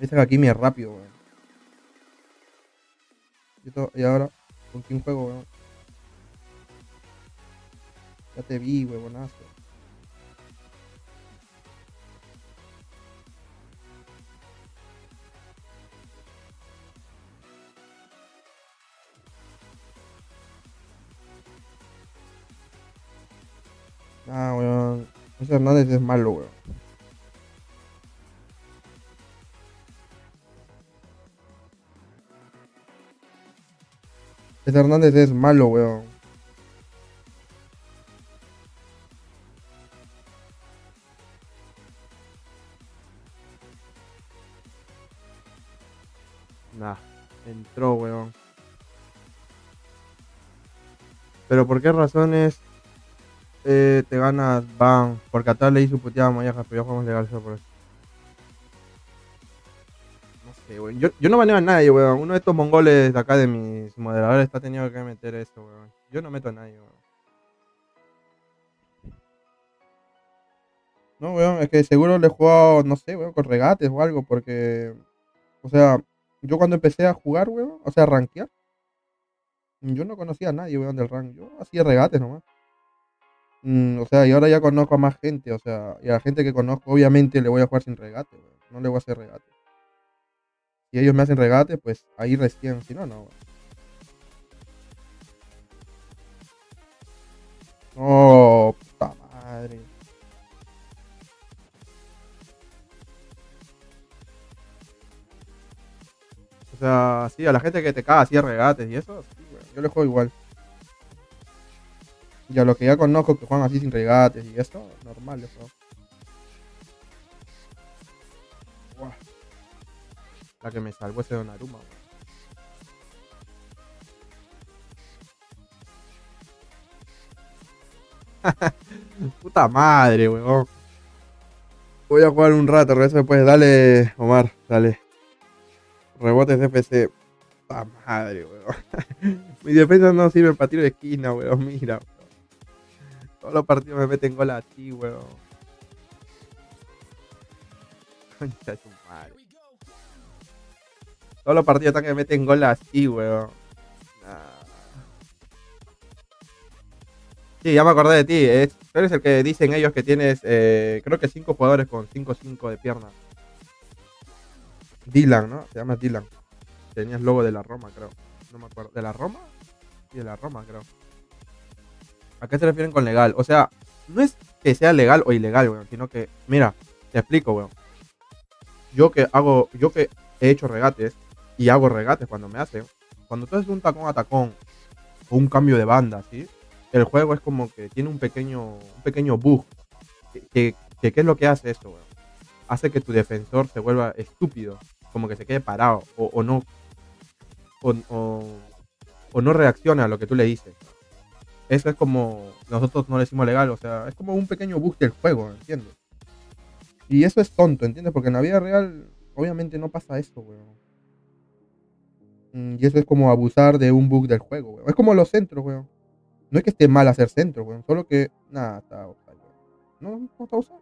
Esta Hakimi es rápido, weón. Y, y ahora, ¿con quién juego, weón? Ya te vi, huevonazo. Ah, weón. Ese Hernández es malo, weón. Ese Hernández es malo, weón. Nah, entró, weón. Pero ¿por qué razones eh, te ganas ban? Porque a tal le hizo puteada a Mayaja, pero ya jugamos legal solo por eso. Yo, yo no baneo a nadie, weón. Uno de estos mongoles de acá de mis moderadores está teniendo que meter eso, weón. Yo no meto a nadie, weón. No, weón, es que seguro le he jugado, no sé, weón, con regates o algo, porque, o sea, yo cuando empecé a jugar, weón, o sea, a rankear, yo no conocía a nadie, weón, del rank. Yo hacía regates nomás. Mm, o sea, y ahora ya conozco a más gente, o sea, y a la gente que conozco, obviamente le voy a jugar sin regate, weón. No le voy a hacer regate. Si ellos me hacen regate, pues ahí recién, si no, no, weón. Oh, puta madre. O sea, sí, a la gente que te caga así regates y eso, sí, weón, yo le juego igual. Y a los que ya conozco que juegan así sin regates y eso, normal, juego. La que me salvó ese Donnarumma, weón. Puta madre, weón. Voy a jugar un rato, regreso después. Dale, Omar, dale. Rebotes de FC. Puta madre, weón. Mi defensa no sirve para tiro de esquina, weón. Mira, weón. Todos los partidos me meten gol así, weón. Concha. Todos los partidos están que me meten gol así, weón. Sí, ya me acordé de ti. Es, tú eres el que dicen ellos que tienes, eh, creo que 5 jugadores con 5-5 de pierna. Dylan, ¿no? Se llama Dylan. Tenías logo de la Roma, creo. No me acuerdo. ¿De la Roma? Sí, de la Roma, creo. ¿A qué se refieren con legal? O sea, no es que sea legal o ilegal, weón, sino que, mira, te explico, weón. Yo que hago, yo que he hecho regates y hago regates cuando me hacen, cuando tú haces un tacón a tacón o un cambio de banda, ¿sí? El juego es como que tiene un pequeño, un pequeño bug. Que, ¿Qué es lo que hace esto, weón? Hace que tu defensor se vuelva estúpido, como que se quede parado o, no o no reacciona a lo que tú le dices. Eso es como nosotros no le decimos legal, o sea, es como un pequeño bug del juego, ¿entiendes? Y eso es tonto, ¿entiendes? Porque en la vida real obviamente no pasa eso, weón. Mm, Y eso es como abusar de un bug del juego, weón. Es como los centros, weón. No es que esté mal hacer centro, weón. Solo que, nada. No, no está offside.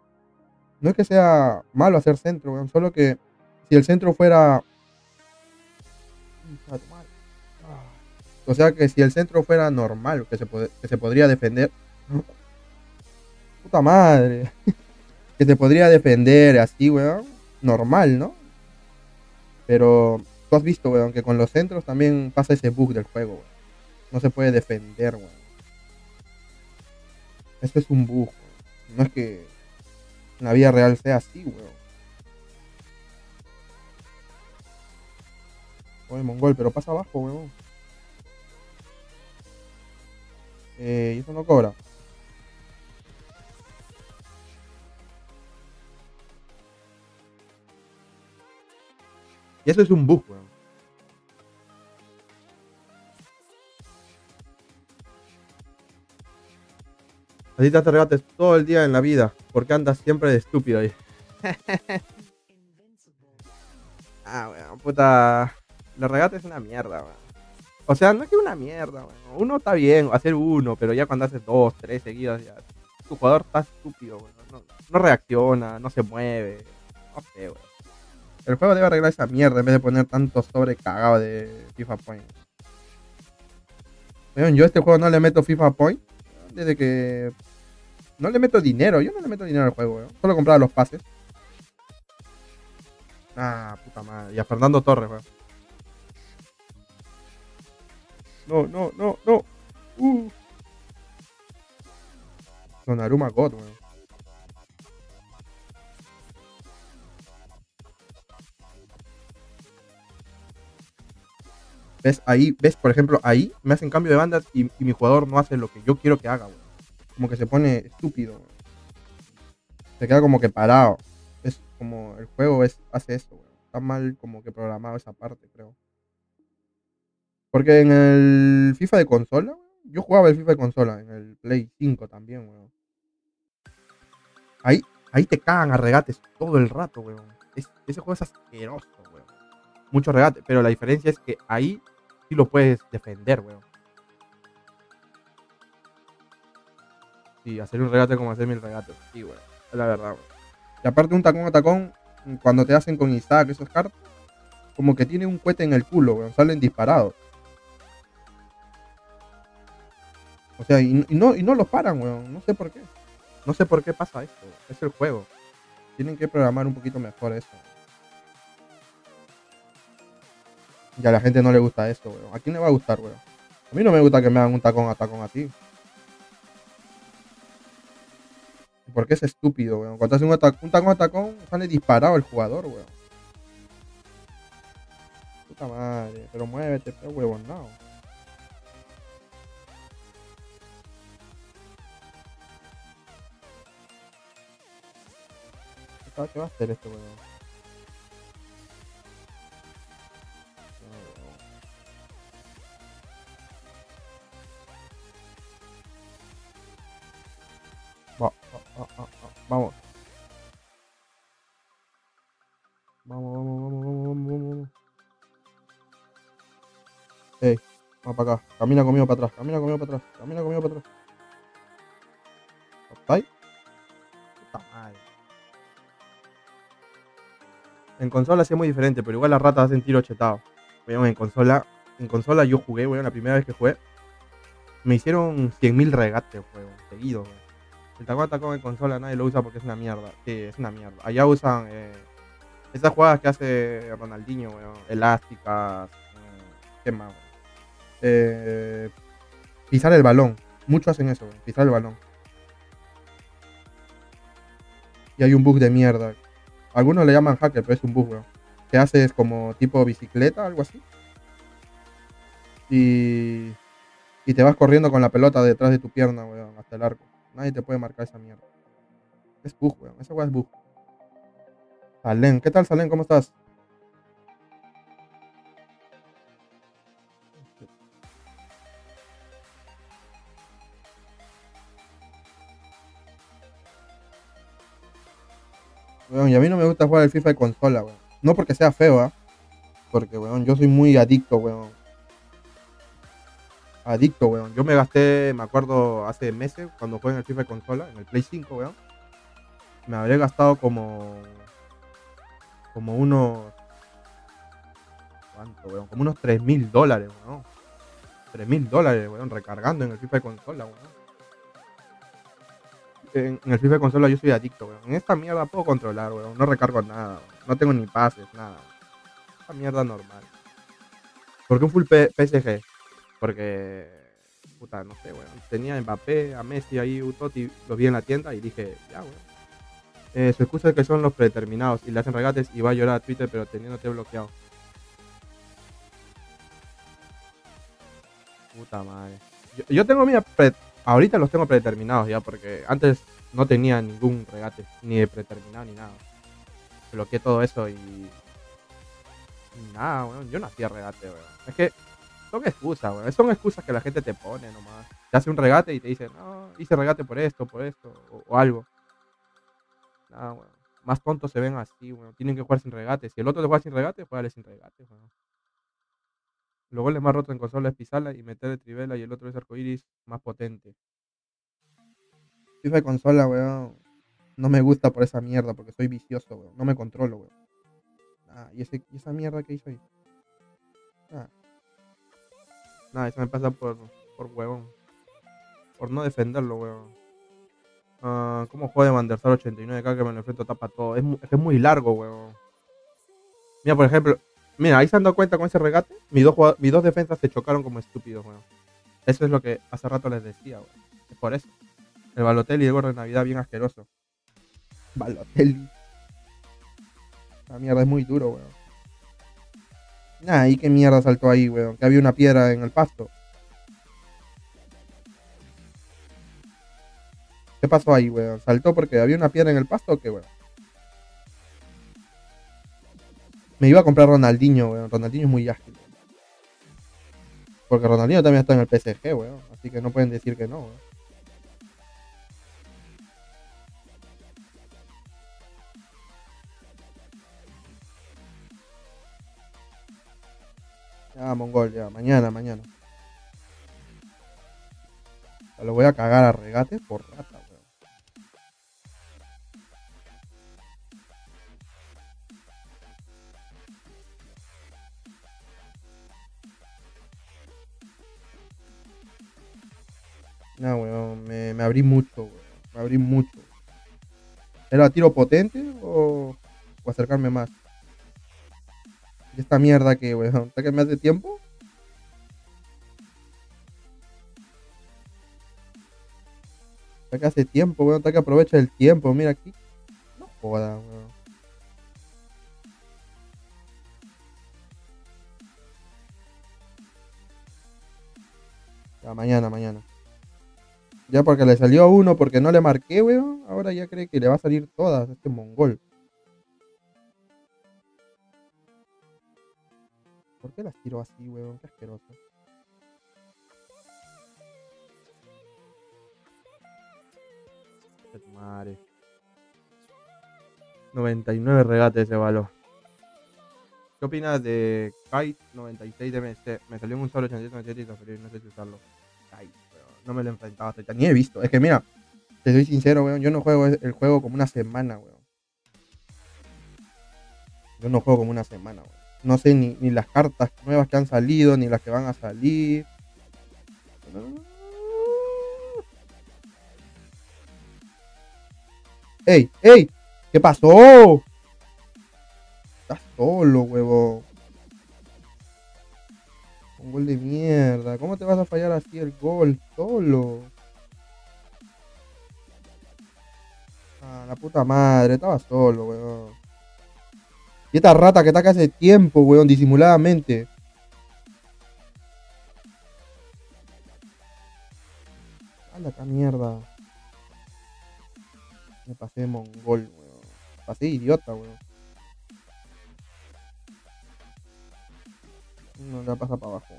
No es que sea malo hacer centro, weón. Solo que si el centro fuera... O sea que si el centro fuera normal, que se, pod- que se podría defender. Puta madre. que se podría defender así, weón. Normal, ¿no? Pero tú has visto, weón, que con los centros también pasa ese bug del juego, weón. No se puede defender, weón. Esto es un bug, weón. No es que en la vida real sea así, weón. Oye, mongol, pero pasa abajo, weón. Eh, y eso no cobra. Y eso es un bug, weón. Así te hace regates todo el día en la vida. Porque andas siempre de estúpido ahí. ah, weón, puta. Los regates es una mierda, weón. O sea, no es que una mierda, weón. Uno está bien, hacer uno, pero ya cuando haces dos, tres seguidas, ya. Tu jugador está estúpido, weón. No, no reacciona, no se mueve. No sé, weón. El juego debe arreglar esa mierda en vez de poner tanto sobre cagado de FIFA Point. Weón, yo a este juego no le meto FIFA Point. Desde que. No le meto dinero. Yo no le meto dinero al juego, weón. Solo compraba los pases. Ah, puta madre. Y a Fernando Torres, weón. No, no, no, no. Uh. Sonaruma God, weón. ¿Ves? Ahí, ves, por ejemplo, ahí me hacen cambio de bandas y, mi jugador no hace lo que yo quiero que haga, weón. Como que se pone estúpido, weón. Se queda como que parado. Es como el juego es, hace eso, weón. Está mal como que programado esa parte, creo. Porque en el FIFA de consola, yo jugaba el FIFA de consola, en el Play 5 también, weón. Ahí, ahí te cagan a regates todo el rato, weón. Es- ese juego es asqueroso. Mucho regate, pero la diferencia es que ahí sí lo puedes defender, weón. Sí, hacer un regate como hacer mil regates. Sí, weón. Es la verdad, weón. Y aparte un tacón a tacón, cuando te hacen con Isaac esos cartas, como que tiene un cohete en el culo, weón. Salen disparados. O sea, y, no, y no los paran, weón. No sé por qué. No sé por qué pasa esto. Es el juego. Tienen que programar un poquito mejor eso. Y a la gente no le gusta eso, weón. ¿A quién le va a gustar, weón? A mí no me gusta que me hagan un tacón a tacón a ti. Porque es estúpido, weón. Cuando hace un, un tacón a tacón, sale disparado el jugador, weón. Puta madre. Pero muévete, pero huevón, no. ¿Qué va- ¿Qué va a hacer este weón? Va- va- va- Vamos. Vamos, vamos, vamos, vamos, vamos, vamos. Ey, vamos para acá. Camina conmigo para atrás, camina conmigo para atrás, camina conmigo para atrás. ¿Está ahí? Puta madre. En consola sí es muy diferente, pero igual las ratas hacen tiro chetado. Weón, en consola, en consola yo jugué, weón, la primera vez que jugué. Me hicieron 100.000 regates, weón, seguidos, weón. El tacón tacón en consola nadie lo usa porque es una mierda. Sí, es una mierda. Allá usan eh, esas jugadas que hace Ronaldinho, weón. Elásticas. eh, ¿Qué más? Eh, pisar el balón. Muchos hacen eso, weón, pisar el balón. Y hay un bug de mierda. Algunos le llaman hacker, pero es un bug, weón. Que haces como tipo bicicleta, algo así. Y, y te vas corriendo con la pelota detrás de tu pierna, weón, hasta el arco. Nadie te puede marcar esa mierda. Es bug, weón. Esa weá es bug. Salen, ¿qué tal, Salen? ¿Cómo estás? Weón, y a mí no me gusta jugar el FIFA de consola, weón. No porque sea feo, ¿ah? Porque, weón, yo soy muy adicto, weón. Adicto, weón. Yo me gasté, me acuerdo, hace meses, cuando jugué en el FIFA de consola, en el Play 5, weón. Me habré gastado como. Como unos. ¿Cuánto, weón? Como unos 3 mil dólares, weón. 3 mil dólares, weón, recargando en el FIFA de consola, weón. En, el FIFA de consola yo soy adicto, weón. En esta mierda puedo controlar, weón. No recargo nada, weón. No tengo ni pases, nada. Esta mierda normal. ¿Por qué un full PSG? Porque. Puta, no sé, weón. Tenía Mbappé, a Messi ahí, Utotti, los vi en la tienda y dije, ya, weón. Eh, su excusa es que son los predeterminados y le hacen regates y va a llorar a Twitter, pero teniéndote bloqueado. Puta madre. Yo, yo tengo mis pre- ahorita los tengo predeterminados ya, porque antes no tenía ningún regate, ni de predeterminado ni nada. Bloqueé todo eso y nada, weón. Yo no hacía regate, weón. Es que son excusas, weón. Son excusas que la gente te pone nomás. Te hace un regate y te dice, no, hice regate por esto, por esto, o, algo. Nada, weón. Más tontos se ven así, weón. Tienen que jugar sin regate. Si el otro te juega sin regate, juegale sin regate, weón. Los goles más rotos en consola es Pisala y meter de Trivela y el otro es Arcoiris más potente. FIFA de consola, weón. No me gusta por esa mierda, porque soy vicioso, weón. No me controlo, weón. Ah, ¿y, ese, ¿y esa mierda que hizo ahí? Ah. Nada, eso me pasa por, por huevón. Por no defenderlo, weón. Ah, ¿Cómo juega de Mandersar 89? Cada que me lo enfrento tapa todo. Es, es que es muy largo, weón. Mira, por ejemplo, mira, ahí se han dado cuenta con ese regate. Mis dos, mis dos defensas se chocaron como estúpidos, weón. Eso es lo que hace rato les decía, weón. Es por eso. El Balotelli y el gorro de Navidad bien asqueroso. Balotelli. La mierda es muy duro, weón. Nah, ¿y qué mierda saltó ahí, weón? Que había una piedra en el pasto. ¿Qué pasó ahí, weón? ¿Saltó porque había una piedra en el pasto o qué, weón? Me iba a comprar Ronaldinho, weón. Ronaldinho es muy ágil. weón. Porque Ronaldinho también está en el PSG, weón. Así que no pueden decir que no, weón. Ya, Mongol, ya. Mañana, mañana. O Lo voy a cagar a regate por rata, weón. No, weón, me, me abrí mucho, weón. Me abrí mucho. ¿Era tiro potente o, o acercarme más? ¿Y esta mierda que, weón? ¿Está que me hace tiempo? Está que hace tiempo, weón. Está que aprovecha el tiempo. Mira aquí. No joda, weón. Ya, mañana, mañana. Ya porque le salió a uno porque no le marqué, weón. Ahora ya cree que le va a salir todas este mongol. ¿Por qué las tiro así, weón? Qué asqueroso. Qué tu Madre. 99 regates ese valor. ¿Qué opinas de Kite 96 de MC? Me salió un solo 87 97 y no sé si usarlo. Kite. No me lo he enfrentado hasta Ni he visto. Es que mira, te soy sincero, weón. Yo no juego el juego como una semana, weón. Yo no juego como una semana, weón. No sé ni, ni las cartas nuevas que han salido, ni las que van a salir. ¡Ey! ¡Ey! ¿Qué pasó? Estás solo, huevo. Un gol de mierda. ¿Cómo te vas a fallar así el gol? Solo. Ah, la puta madre. Estaba solo, weón. Y esta rata que está acá hace tiempo, weón, disimuladamente. Anda acá, mierda. Me pasé de mongol, weón. Pasé de idiota, weón. No la pasa para abajo.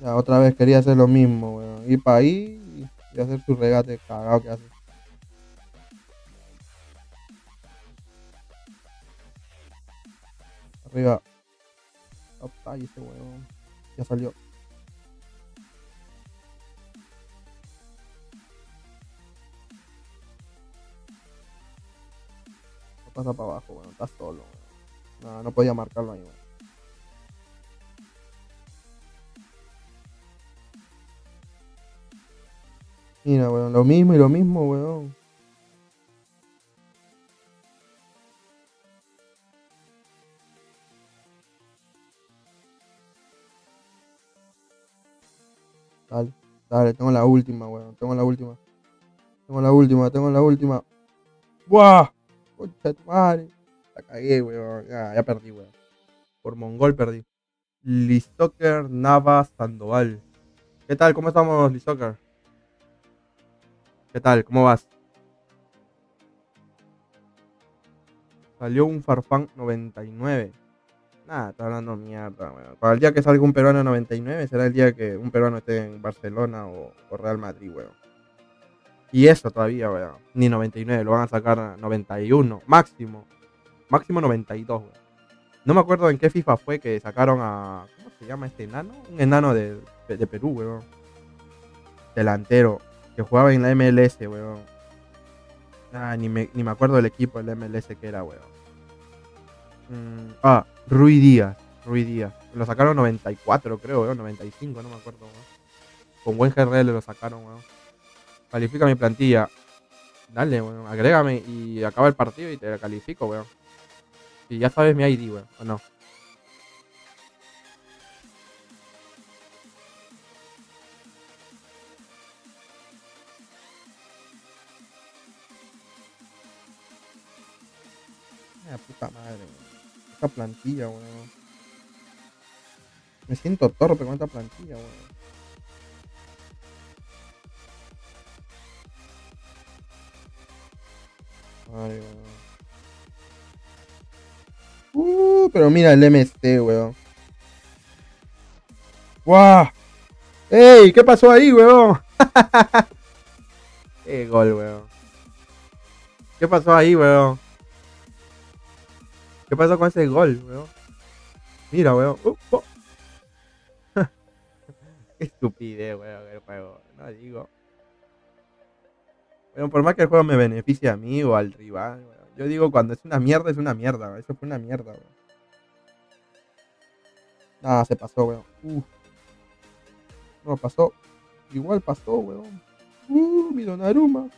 Ya, otra vez quería hacer lo mismo, weón. Ir para ahí y hacer su regate cagado que hace. Arriba. Opa, y ese weón. Ya salió. Pasa para abajo, weón. Está solo, weón. No, no podía marcarlo ahí, weón. Mira, weón, lo mismo y lo mismo, weón. Dale, tengo la última, weón. Tengo la última. Tengo la última, tengo la última. ¡Buah! Concha madre. La cagué, weón. Ya perdí, weón. Por mongol perdí. Listoker Nava Sandoval. ¿Qué tal? ¿Cómo estamos, Listoker? ¿Qué tal? ¿Cómo vas? Salió un Farfán 99. Nada, está hablando mierda, weón. Para el día que salga un peruano 99 será el día que un peruano esté en Barcelona o, Real Madrid, weón. Y eso todavía, weón. Ni 99, lo van a sacar a 91. Máximo. Máximo 92, weón. No me acuerdo en qué FIFA fue que sacaron a. ¿Cómo se llama este enano? Un enano de, de Perú, weón. Delantero. Que jugaba en la MLS, weón. Ah, ni me, ni me acuerdo del equipo del MLS que era, weón. Mm, ah, Rui Díaz. Rui Díaz. Lo sacaron 94, creo, weón. 95, no me acuerdo, weón. Con buen GRL lo sacaron, weón. Califica mi plantilla. Dale, weón. Agrégame y acaba el partido y te califico, weón. Y ya sabes mi ID, weón. ¿O no? Esta plantilla, weón. Me siento torpe con esta plantilla, weón. Ay, weón. Uh, pero mira el MST, weón. ¡Guau! ¡Ey! ¿Qué pasó ahí, weón? ¡Qué gol, weón! ¿Qué pasó ahí, weón? ¿Qué pasó con ese gol, weón? Mira, weón. Uh, oh. Qué estupidez, weón, el juego. No digo. Bueno, por más que el juego me beneficie a mí o al rival, weón. Yo digo, cuando es una mierda, es una mierda, weón. Eso fue una mierda, weón. Ah, se pasó, weón. Uh. No, pasó. Igual pasó, weón. Uh, mi Donnarumma.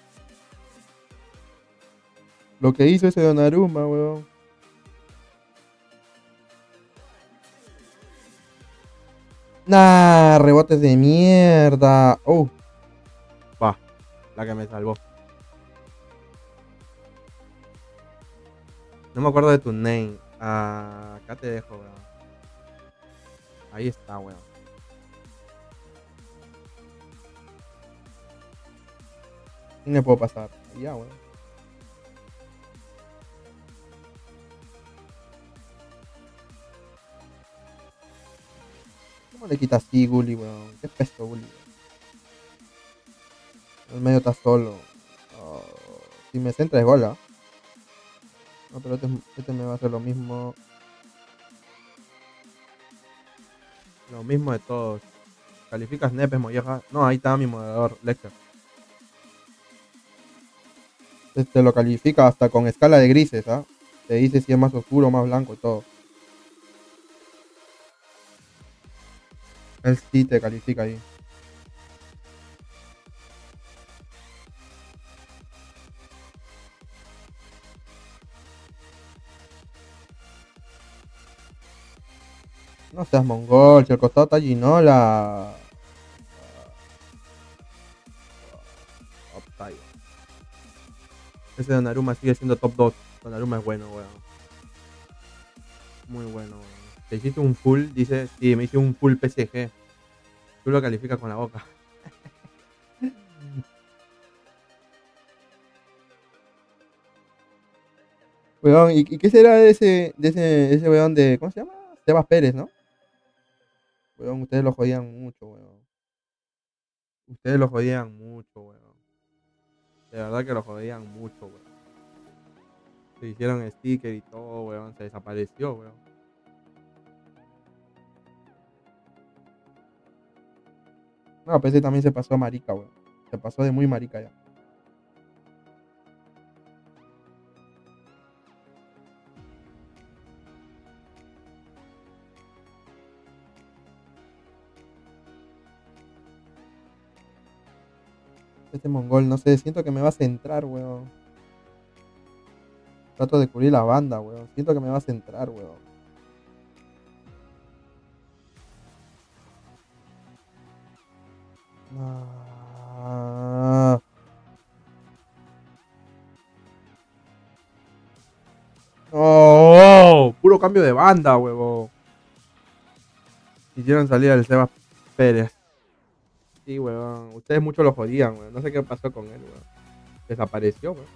Lo que hizo ese Donnarumma, weón. Nah, rebotes de mierda. Oh. Va, la que me salvó. No me acuerdo de tu name. Ah, acá te dejo, weón. Ahí está, weón. ¿Y me puedo pasar? Ya, weón. ¿Cómo le quitas así, Gully, weón? Qué pesto, Gully. El medio está solo. Oh, si me centra es gol, ¿ah? No, pero este, este me va a hacer lo mismo. Lo mismo de todos. ¿Calificas nepes, molleja? No, ahí está mi moderador, Lecter. Este lo califica hasta con escala de grises, ¿ah? Te dice si es más oscuro, más blanco y todo. Él sí te califica ahí. No seas mongol, si al costado está Ginola. Optaigo. Ese Donnarumma sigue siendo top 2. Donnarumma es bueno, weón. Muy bueno, weón. ¿Te hiciste un full? Dice, sí, me hice un full PSG. Tú lo calificas con la boca. Weón, ¿y, qué será de ese, de ese, ese weón de, ¿cómo se llama? Sebas Pérez, ¿no? Weón, ustedes lo jodían mucho, weón. Ustedes lo jodían mucho, weón. De verdad que lo jodían mucho, weón. Se hicieron sticker y todo, weón. Se desapareció, weón. No, pues ese también se pasó a marica, weón. Se pasó de muy marica ya. Este mongol, no sé, siento que me va a centrar, weón. Trato de cubrir la banda, weón. Siento que me va a centrar, weón. Ah. Oh, puro cambio de banda, huevo. Hicieron salir al Sebas Pérez. Sí, weón. Ustedes mucho lo jodían, weón. No sé qué pasó con él, weón. Desapareció, weón.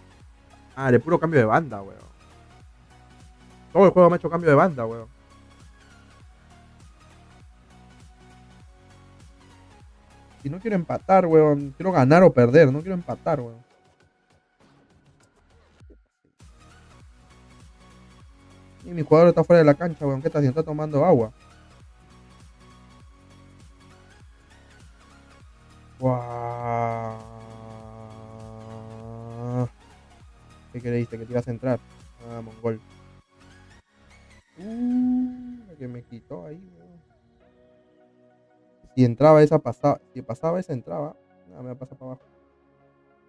Ah, de puro cambio de banda, weón. Todo el juego me ha hecho cambio de banda, weón. Si no quiero empatar, weón. Quiero ganar o perder. No quiero empatar, weón. mi jugador está fuera de la cancha, weón. ¿Qué está haciendo? Está tomando agua. Guau. ¿Qué creíste? ¿Que te ibas a entrar? Ah, mongol. Uh, que me quitó ahí. Si entraba esa pasaba. Si pasaba esa entraba. Nada, me va a pasar para abajo.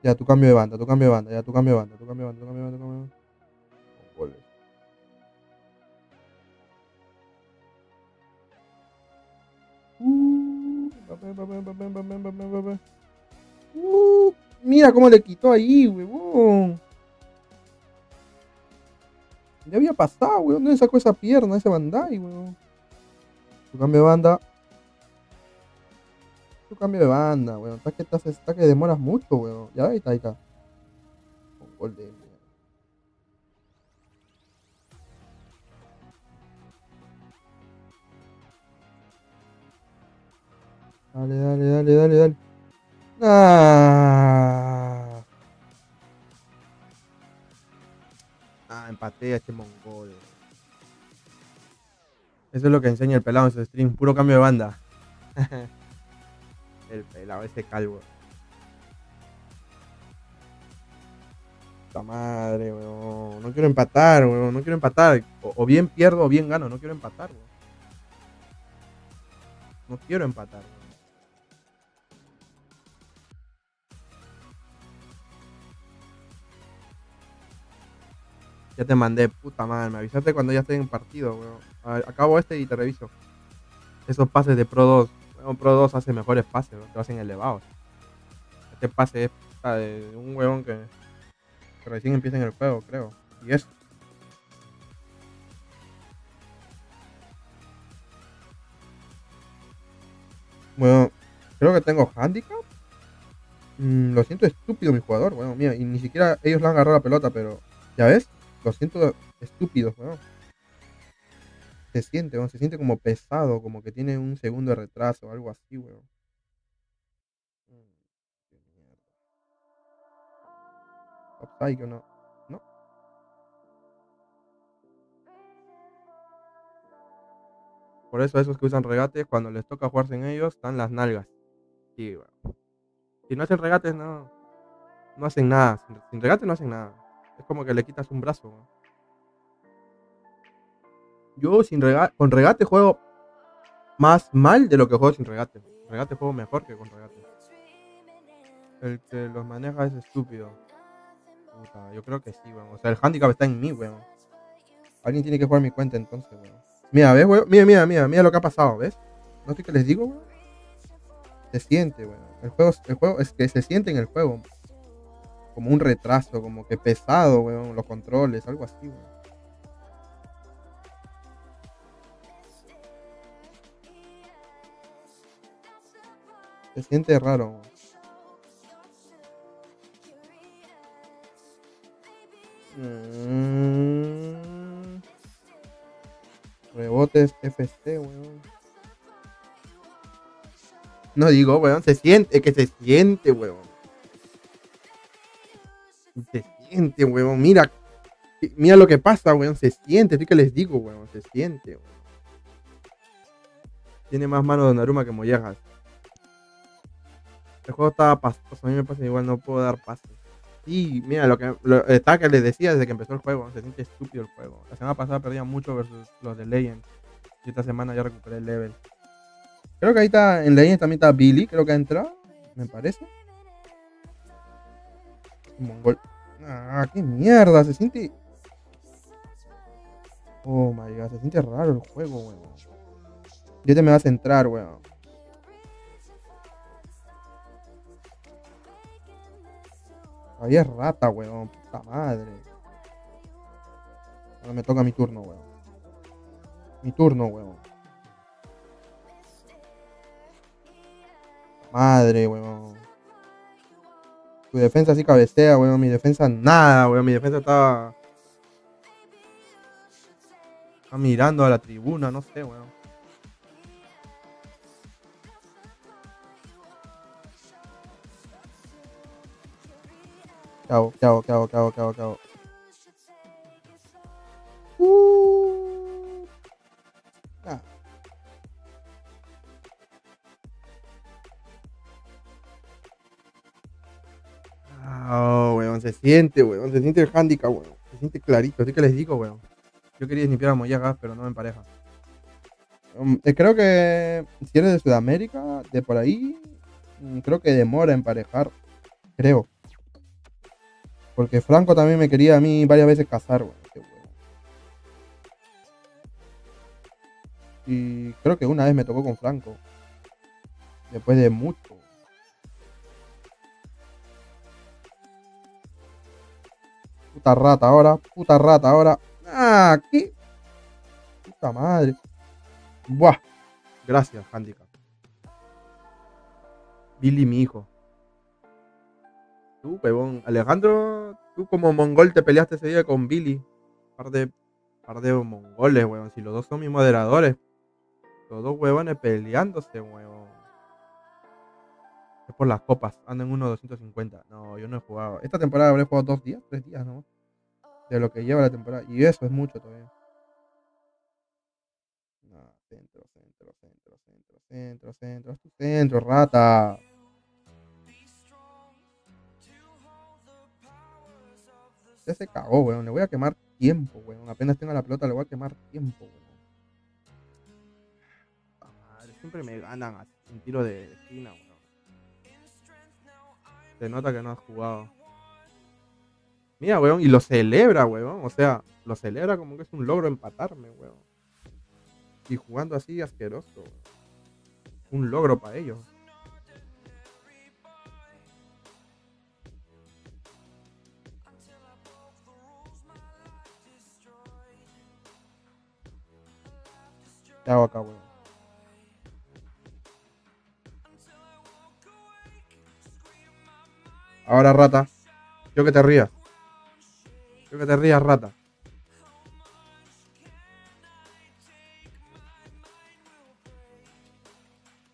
Ya, tu cambio de banda, tu cambio de banda, ya, tu cambio de banda, tu cambio de banda, tu cambio de banda, tu cambio de banda. Uh. Uh, mira cómo le quitó ahí, huevón. Ya había pasado, weón. ¿Dónde sacó esa pierna, ese Bandai, weón? Tu cambio de banda. Tu cambio de banda, weón. Está que, estás- está que demoras mucho, weón. Ya, ahí está, ahí está. Un gol de. Dale, dale, dale, dale, dale. Ah. Ah, empaté a este mongol. Eso es lo que enseña el pelado en su stream, puro cambio de banda. el pelado, ese calvo. Puta madre, weón. No quiero empatar, weón. No quiero empatar. O, bien pierdo o bien gano. No quiero empatar, weón. No quiero empatar, weón. Ya te mandé, puta madre. Me avisaste cuando ya esté en partido, weón. Acabo este y te reviso. Esos pases de Pro 2. Weón, Pro 2 hace mejores pases. Te hacen elevados. Este pase es de un huevón que, recién empieza en el juego, creo. Y eso. Bueno, creo que tengo handicap. Mm, lo siento estúpido mi jugador, bueno, mira, y ni siquiera ellos le han agarrado la pelota, pero ya ves, lo siento estúpidos, weón. Se siente, weón, se siente como pesado, como que tiene un segundo de retraso, algo así, weón. Mm, qué mierda. Offside o no. No. Por eso esos que usan regates, cuando les toca jugarse en ellos, están las nalgas. Sí, weón. Si no hacen regates, no. No hacen nada. Sin, sin regate no hacen nada. Es como que le quitas un brazo. weón. Yo sin rega con regate juego más mal de lo que juego sin regate. Regate juego mejor que con regate. El que los maneja es estúpido. Yo creo que sí, weón. O sea, el handicap está en mí, weón. Alguien tiene que jugar mi cuenta entonces, weón. Mira, ¿ves, weón? Mira, mira, mira, mira lo que ha pasado, ¿ves? ¿No sé qué les digo, weón? Se siente, weón. El juego, el juego es que se siente en el juego. Como un retraso, como que pesado, weón. Los controles, algo así, weón. Se siente raro. Mm. Rebotes FC, weón. No digo, weón, se siente, es que se siente, weón. Se siente, weón. Mira, mira lo que pasa, weón. Se siente, estoy que les digo, weón. Se siente, weón. Tiene más mano de Naruma que Mollejas. El juego estaba pastoso, a mí me pasa igual, no puedo dar pases. Sí, mira, lo que lo, está que les decía desde que empezó el juego, se siente estúpido el juego. La semana pasada perdía mucho versus los de Legend. Y esta semana ya recuperé el level. Creo que ahí está, en Legend también está Billy, creo que ha entrado, me parece. Mongol. Ah, qué mierda, se siente. Oh my god, se siente raro el juego, weón. Ya te me vas a entrar, weón. Es rata, weón. Puta madre. Ahora me toca mi turno, weón. Mi turno, weón. Madre, weón. Tu defensa sí cabecea, weón. Mi defensa nada, weón. Mi defensa estaba. Está mirando a la tribuna, no sé, weón. ¿Qué hago? ¿Qué hago? ¿Qué hago? Ah. ah. Weón, se siente, weón, se siente el handicap, weón. Se siente clarito, así que les digo, weón. Yo quería limpiar a Moyagas, pero no me empareja. Um, eh, creo que si eres de Sudamérica, de por ahí, mm, creo que demora emparejar. Creo. Porque Franco también me quería a mí varias veces casar, weón. Y creo que una vez me tocó con Franco. Después de mucho. Puta rata ahora, puta rata ahora. Ah, aquí. Puta madre. Buah. Gracias, handicap. Billy, mi hijo. Alejandro, tú como mongol te peleaste ese día con Billy. Par de, par de mongoles, huevón. Si los dos son mis moderadores. Los dos huevones peleándose, huevón. Es por las copas. Ando en 1.250. No, yo no he jugado. Esta temporada habré jugado dos días, tres días, ¿no? De lo que lleva la temporada. Y eso es mucho todavía. No, centro, centro, centro, centro, centro, centro. Centro, rata. Ya se cagó, weón. Le voy a quemar tiempo, weón. Apenas tenga la pelota, le voy a quemar tiempo, weón. Puta madre, siempre me ganan a un tiro de esquina, weón. Se nota que no has jugado. Mira, weón, y lo celebra, weón. O sea, lo celebra como que es un logro empatarme, weón. Y jugando así, asqueroso. weón. Un logro para ellos. ¿Qué hago acá, weón? Ahora, rata. Yo que te rías. Yo que te rías, rata.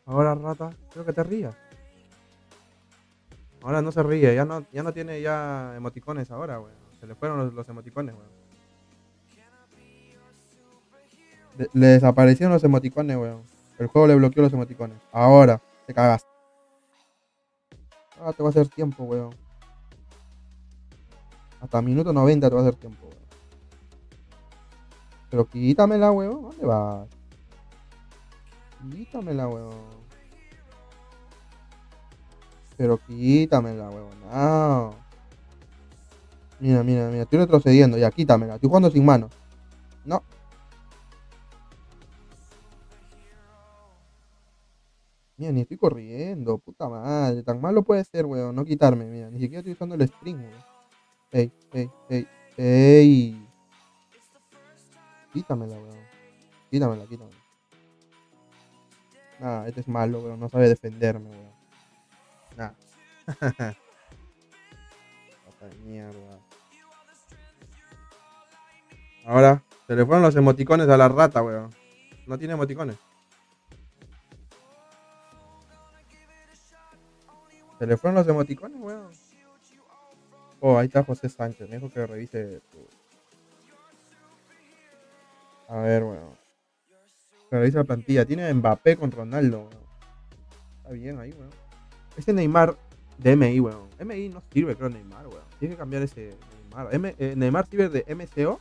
Ahora, rata. Quiero que te rías. Ahora no se ríe. Ya no, ya no tiene ya emoticones ahora, weón. Se le fueron los, los emoticones, weón. Le, desaparecieron los emoticones, weón. El juego le bloqueó los emoticones. Ahora, te cagaste. Ah, te va a hacer tiempo, weón. Hasta minuto 90 te va a hacer tiempo, weón. Pero quítamela, weón. ¿Dónde vas? Quítamela, weón. Pero quítamela, weón. No. Mira, mira, mira. Estoy retrocediendo. Ya, quítamela. Estoy jugando sin manos. No. Mira, ni estoy corriendo. Puta madre. Tan malo puede ser, weón. No quitarme, mira. Ni siquiera estoy usando el string, weón. Ey, ey, ey, ey. Quítamela, weón. Quítamela, quítamela. Nah, este es malo, weón. No sabe defenderme, weón. Nah. De mierda. Ahora, se le fueron los emoticones a la rata, weón. No tiene emoticones. Se le fueron los emoticones, weón. Oh, ahí está José Sánchez. Me dijo que revise. A ver, weón. Que revise la plantilla. Tiene Mbappé con Ronaldo, weón. Está bien ahí, weón. Ese Neymar de MI, weón. MI no sirve, creo, Neymar, weón. Tiene que cambiar ese Neymar. Eh, Neymar sirve de MCO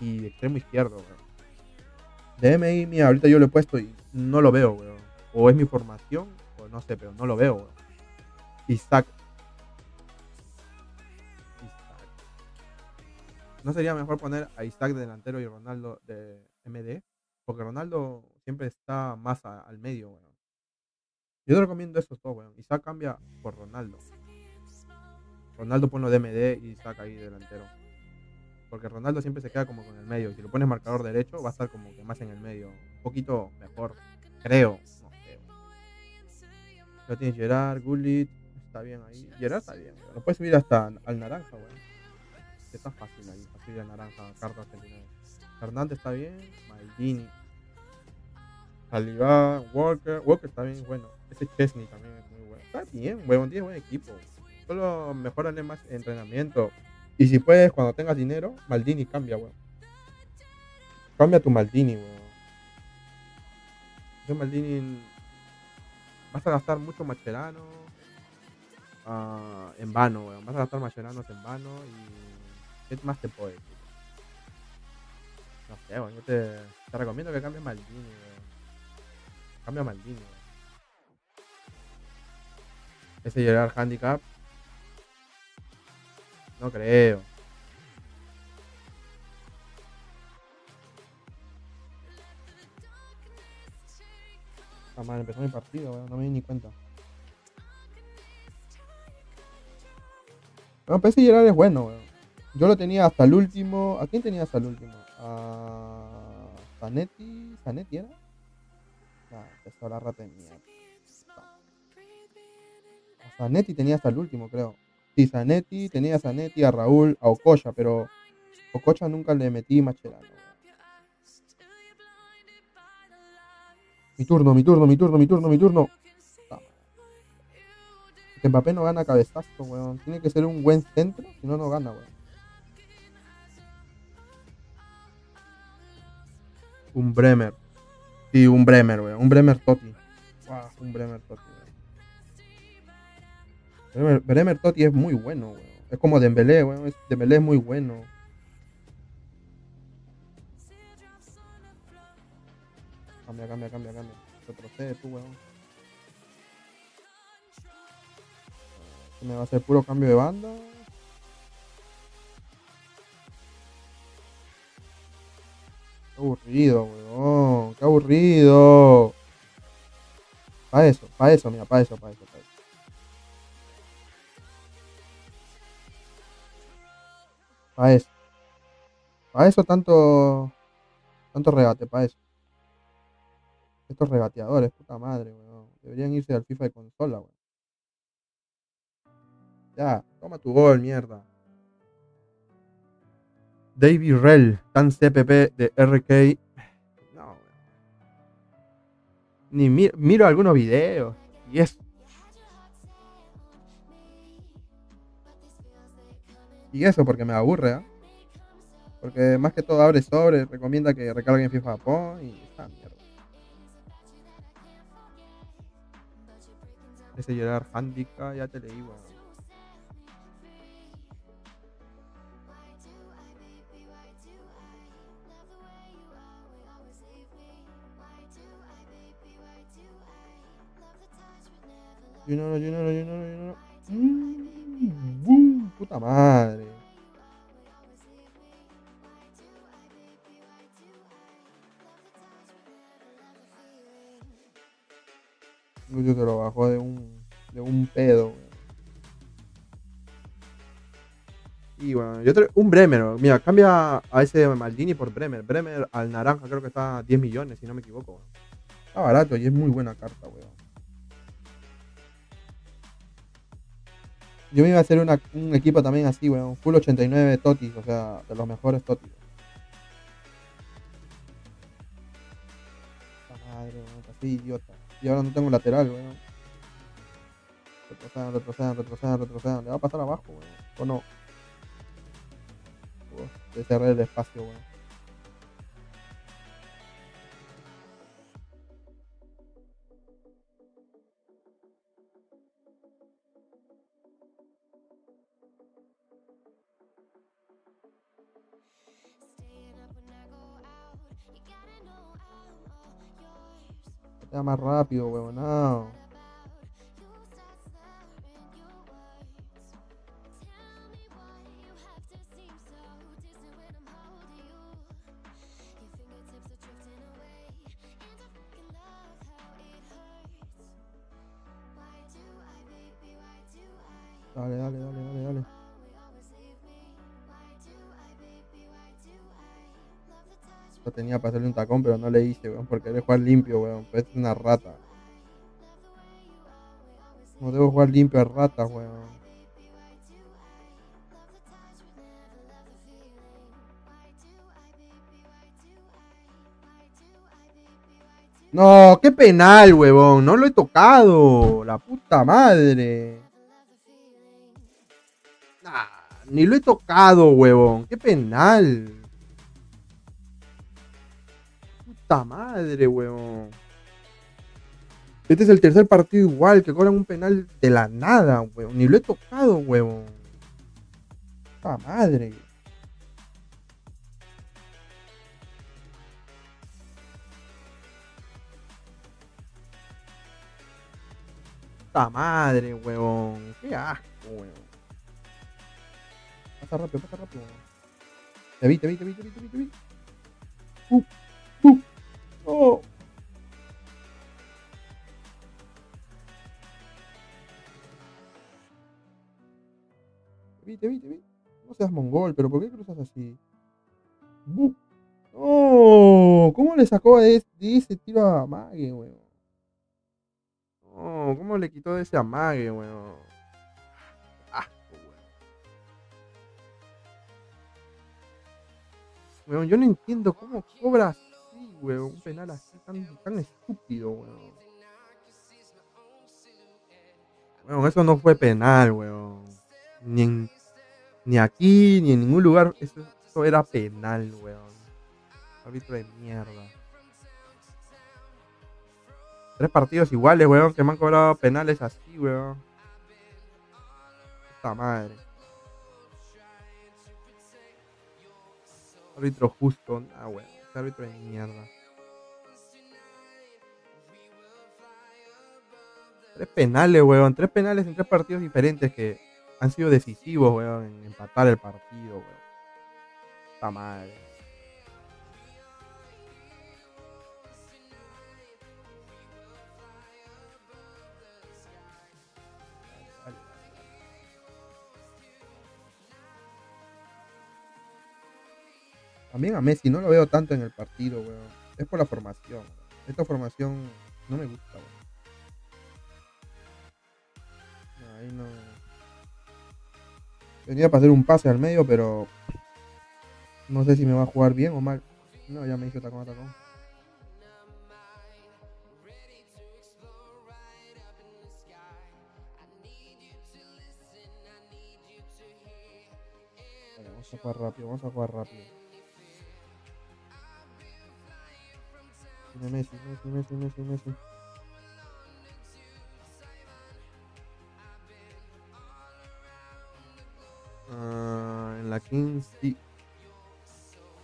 y extremo izquierdo, weón. De MI, mira, ahorita yo lo he puesto y no lo veo, weón. O es mi formación, o no sé, pero no lo veo, weón. Isaac. Isaac. ¿No sería mejor poner a Isaac de delantero y Ronaldo de MD? Porque Ronaldo siempre está más al medio. Yo te recomiendo esos dos, weón. Isaac cambia por Ronaldo. Ronaldo ponlo de MD y Isaac ahí delantero. Porque Ronaldo siempre se queda como con el medio. Si lo pones marcador derecho, va a estar como que más en el medio. Un poquito mejor, creo. Ya tienes Gerard, Gullit. Está bien ahí. Gerard está bien. weón. Lo puedes subir hasta al naranja, weón. Está fácil ahí. Así de naranja, carta 79. Fernández está bien. Maldini. Saliba, Walker. Walker está bien, bueno. Ese Chesney también es muy bueno. Está bien, weón. Tiene buen equipo. Solo mejorale más entrenamiento. Y si puedes, cuando tengas dinero, Maldini cambia, weón. Cambia tu Maldini, weón. Ese Maldini. Vas a gastar mucho Macherano. Ah, en vano, weón. Vas a gastar Mascherano en vano y. ¿Qué más te? No sé, weón. Yo te, te recomiendo que cambies Maldini, weón. Cambia Maldini, weón. Ese Gerard Handicap. No creo. Ah, mal, empezó mi partido, weón. No me di ni cuenta. No, pero ese Gerard es bueno, weón. Yo lo tenía hasta el último. ¿A quién tenía hasta el último? A. Zanetti. ¿Zanetti era? Ah, la rata de mierda. Zanetti tenía hasta el último, creo. Sí, Zanetti, tenía a Zanetti, a Raúl, a Ococha, pero Ococha nunca le metí Macherano. Mi turno, mi turno, mi turno, mi turno, mi turno. Que Mbappé no gana cabezazo, weón. Tiene que ser un buen centro, si no, no gana, weón. Un Bremer. Sí, un Bremer, weón. Un Bremer Totti. Un Bremer Totti, weón. Bremer, Bremer Totti es muy bueno, weón. Es como Dembélé, weón. Es- Dembélé es muy bueno. Cambia, cambia, cambia, cambia. Retrocede tú, weón. Me va a hacer puro cambio de banda. Qué aburrido, weón. Qué aburrido. Pa' eso, pa' eso, mira, pa' eso, pa' eso, pa' eso. Pa' eso. Pa' eso tanto. Tanto regate, pa' eso. Estos regateadores, puta madre, weón. Deberían irse al FIFA de consola, weón. Ya, toma tu gol, mierda. David Rell, tan CPP de RK. No. Ni mi- miro algunos videos. Y es. Y eso porque me aburre, ¿ah? Porque más que todo abre sobre, recomienda que recarguen FIFA Japón y esa mierda. Ese Gerard Handicap, ya te leí, weón. Junior, Junior, Junior, Junior. Mm, boom, puta madre. Yo te lo bajó de un, de un pedo. Y bueno, yo un Bremer, mira, cambia a ese Maldini por Bremer. Bremer al naranja creo que está a 10 millones, si no me equivoco. Está barato y es muy buena carta, weón. Yo me iba a hacer una- un equipo también así, weón. Full 89 Totis, o sea, de los mejores Totis. Madre, weón, así idiota. Y ahora no tengo lateral, weón. Retrocedan, retrocedan, retrocedan, retrocedan. Le va a pasar abajo, weón. O no. Uf, cerré el espacio, weón. Patea más rápido. No. Dale, dale, dale, dale, dale. Yo tenía para hacerle un tacón, pero no le hice, weón, porque quería jugar limpio, weón. Pues es una rata. No debo jugar limpio a ratas, weón. No, qué penal, huevón. No lo he tocado. La puta madre. Nah, ni lo he tocado, huevón. Qué penal. Puta madre, huevón. Este es el tercer partido igual, que cobran un penal de la nada, weón. Ni lo he tocado, weón. ¡Puta madre! ¡Puta madre, weón! ¡Qué asco, weón! Pasa rápido, pasa rápido. Te vi, te vi, te vi, te vi, te vi, te vi. ¡Uh! ¡Uh! ¡Oh! Te vi, te vi, te vi. No seas mongol, pero ¿por qué cruzas así? ¡Bu! ¡No! ¿Cómo le sacó de, ese tiro a Mague, weón? No, ¿cómo le quitó de ese amague, weón? Asco, weón. Weón, yo no entiendo cómo cobra así, weón. Un penal así tan, tan estúpido, weón. Weón, eso no fue penal, weón. Ni, en- ni aquí, ni en ningún lugar. Eso, eso era penal, weón. Árbitro de mierda. Tres partidos iguales, weón, que me han cobrado penales así, weón. Puta madre. Árbitro justo, ah, weón. Árbitro de mierda. Tres penales, weón. Tres penales en tres partidos diferentes que han sido decisivos, weón, en empatar el partido, weón. Puta madre. También a Messi no lo veo tanto en el partido, weón. Es por la formación. weón. Esta formación no me gusta, weón. Ahí no. Venía para hacer un pase al medio, pero no sé si me va a jugar bien o mal. No, ya me hizo tacón a tacón. Vale, vamos a jugar rápido, vamos a jugar rápido. Messi, Messi, Messi, Messi, Messi. Ah, en la 15, sí.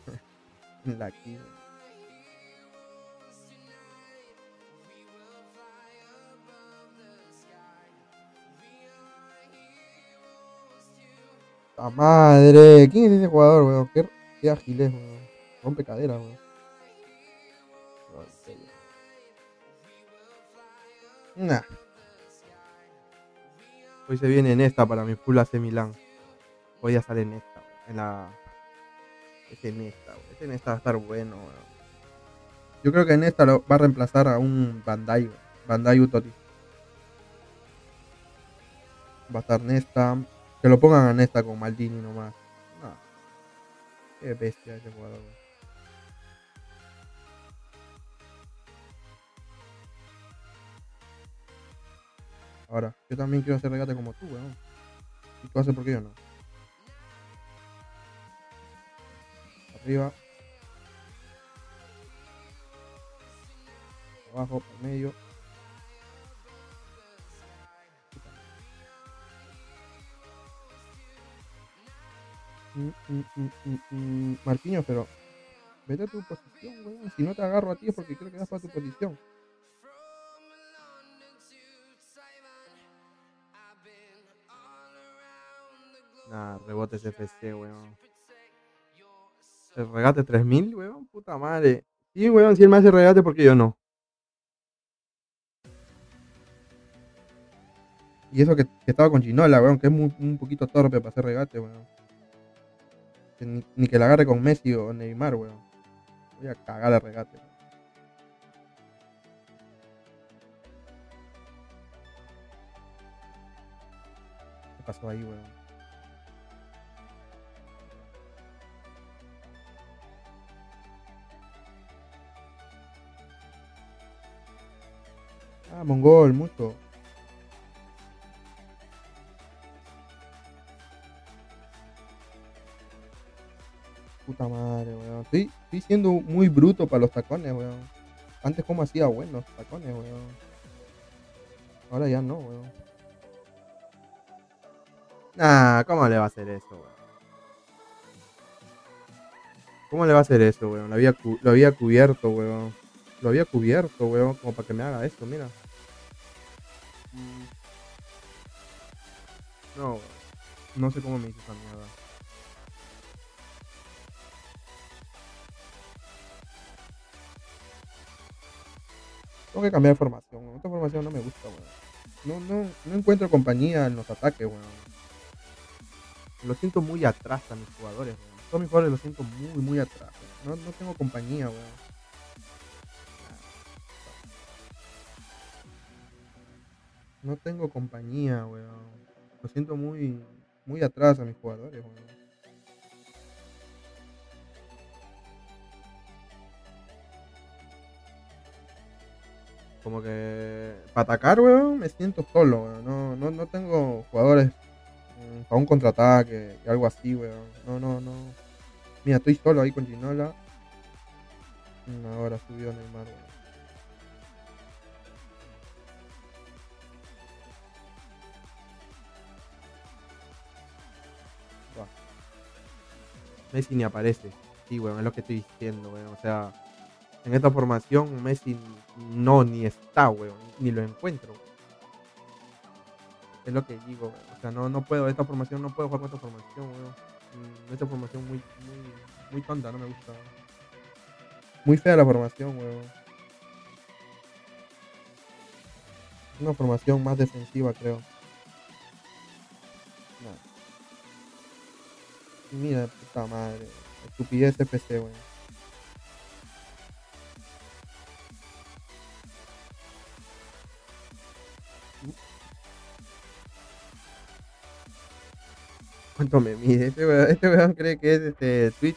en la 15. ¡La madre! ¿Quién es ese jugador, weón? Qué, qué ágil es, weón. Rompe cadera, weón. Nah. Hoy se viene en esta para mi full AC Milán. Hoy ya sale en esta. En la. Es en esta. Es en esta va a estar bueno, weón. Yo creo que en esta lo va a reemplazar a un Bandai. Bandai Utotti. Va a estar Nesta. Que lo pongan a Nesta con Maldini nomás. No. Qué bestia ese jugador, Ahora, yo también quiero hacer regate como tú, weón. ¿Y tú haces por qué yo no? Arriba. Abajo, por medio. Mm, mm, mm, mm. Marquinhos, pero vete a tu posición, weón. Si no te agarro a ti es porque quiero que das para tu posición. Nah, rebotes FC, weón. El regate 3000, weón, puta madre. Sí, weón, si él me hace regate, porque yo no? Y eso que, estaba con Ginola, weón, que es muy- un poquito torpe para hacer regate, weón. Ni, que la agarre con Messi o Neymar, weón. Voy a cagar el regate. ¿Qué pasó ahí, weón? Ah, Mongol, mucho. Puta madre, weón. Estoy, estoy siendo muy bruto para los tacones, weón. Antes como hacía buenos tacones, weón. Ahora ya no, weón. Nah, ¿cómo le va a hacer eso, weón? ¿Cómo le va a hacer eso, weón? Lo había, lo había cubierto, weón. Lo había cubierto, weón, como para que me haga esto, mira. Mm. No, weón. No sé cómo me hizo esa mierda. Tengo que cambiar de formación, weón. Esta formación no me gusta, weón. No, no, no encuentro compañía en los ataques, weón. Lo siento muy atrás a mis jugadores, weón. Todos mis jugadores los siento muy, muy atrás. weón. No, no tengo compañía, weón. No tengo compañía, weón. Lo siento muy, muy atrás a mis jugadores, weón. Como que para atacar, weón, me siento solo, weón. No, no, no tengo jugadores mm, para un contraataque, algo así, weón. No, no, no. Mira, estoy solo ahí con Ginola. Mm, Ahora subió Neymar, weón. Messi ni aparece. Sí, weón, es lo que estoy diciendo, weón. O sea, en esta formación Messi no ni está, weón. Ni lo encuentro. Es lo que digo. O sea, no, no puedo, esta formación no puedo jugar con esta formación, weón. Mm, Esta formación muy, muy, muy tonta, no me gusta. Muy fea la formación, weón. Una formación más defensiva, creo. Mira, puta madre. Estupidez FC, weón. ¿Cuánto me mide? Este weón, este cree que es este Twitch.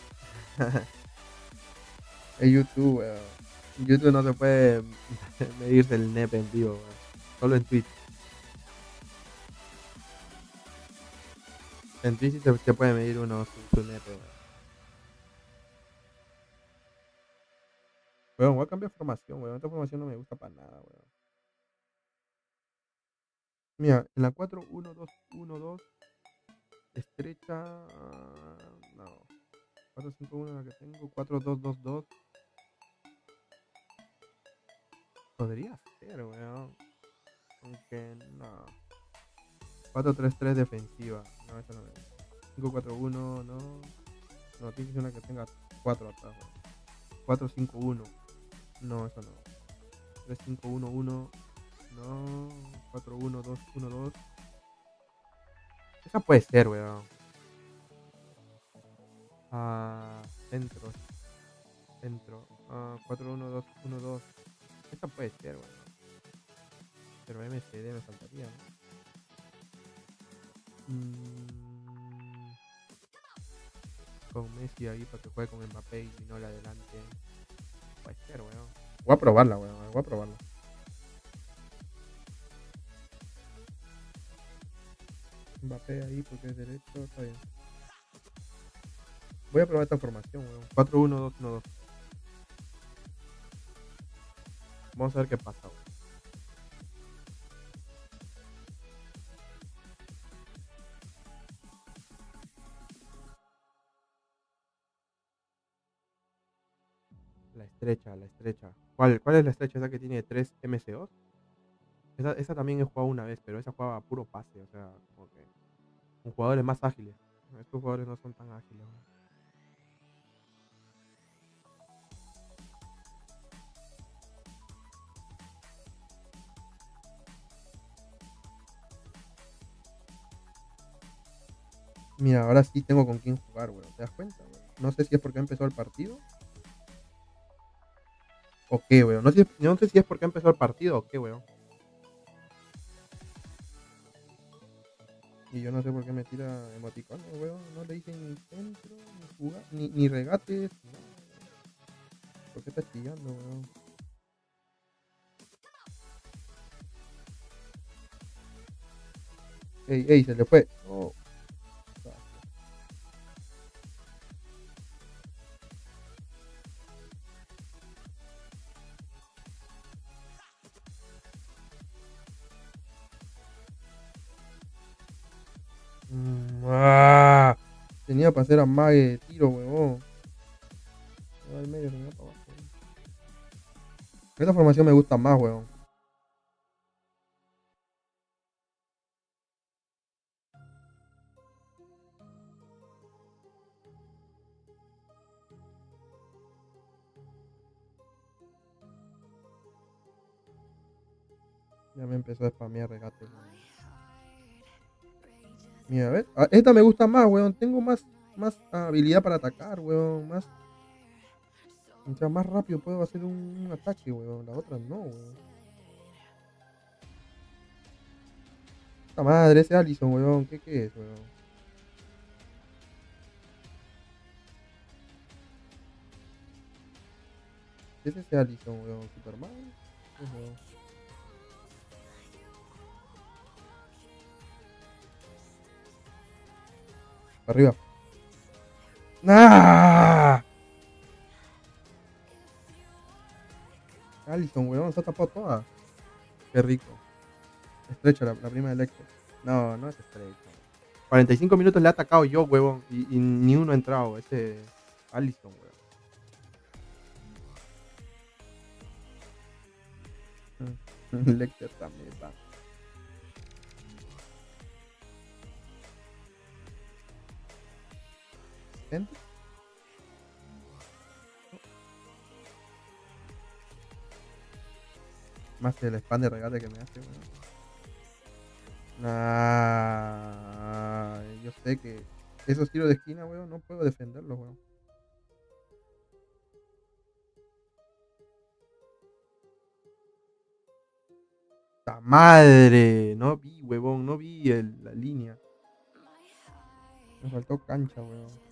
es YouTube, weón. YouTube no se puede medirse el NEP en vivo. Solo en Twitch. En se, se puede medir uno su, su NEP, weón. Voy a cambiar formación, weón. Esta formación no me gusta para nada, weón. Mira, en la 4-1-2-1-2 estrecha. No. 4-5-1 la que tengo. 4-2-2-2. Podría ser, weón. Aunque no. 4-3-3 defensiva. No, esa no gusta. 5-4-1, no. No, tiene que ser una que tenga 4 atrás, weón. 4-5-1. No, eso no. 3-5-1-1. No. 4-1-2-1-2. Esa puede ser, weón. Ah, centro. Centro. Ah, 4-1-2-1-2. Esa puede ser, weón. Pero MCD me faltaría, ¿no? Mm, con Messi ahí para que juegue con Mbappé y no le adelante. Puede ser, weón. Voy a probarla, weón. Voy a probarla. Mbappé ahí porque es derecho, está bien. Voy a probar esta formación, weón. 4-1-2-1-2. Vamos a ver qué pasa, weón. ¿Cuál, ¿Cuál es la estrecha? ¿Esa que tiene 3 MCOs? Esa, también he jugado una vez, pero esa jugaba puro pase, o sea, como que con jugadores más ágiles. Estos jugadores no son tan ágiles. ¿no? Mira, ahora sí tengo con quién jugar, weón. ¿Te das cuenta? No sé si es porque empezó el partido. O qué, weón. No sé, no sé si es porque empezó el partido o qué, weón. Y yo no sé por qué me tira emoticones, weón. No le dije ni centro, ni jugar, ni, ni regates. weón. ¿Por qué está chillando, weón? Ey, ey, se le fue. Oh. Ah, tenía para hacer amague de tiro, huevón. Esta formación me gusta más, huevón. Ya me empezó a spamear regate. Mira, a ver. ah, Esta me gusta más, weón. Tengo más, más habilidad para atacar, weón. Más. Mientras más rápido puedo hacer un, ataque, weón. La otra no, weón. Puta madre, ese Allison, weón. ¿Qué, qué es, weón? ¿Qué es ese Allison, weón? ¿Superman? Para arriba. ¡Nah! Allison, weón, se ha tapado toda. Qué rico. Estrecha la, la prima de Lecter. No, no es estrecha. 45 minutos le he atacado yo, huevón. Y, y ni uno ha entrado. Ese Allison, weón. Lecter también está. Más el spam de regate que me hace, weón. Nah, yo sé que esos tiros de esquina, weón, no puedo defenderlos, weón. ¡Ta madre! No vi, huevón, no vi el- la línea. Me faltó cancha, weón.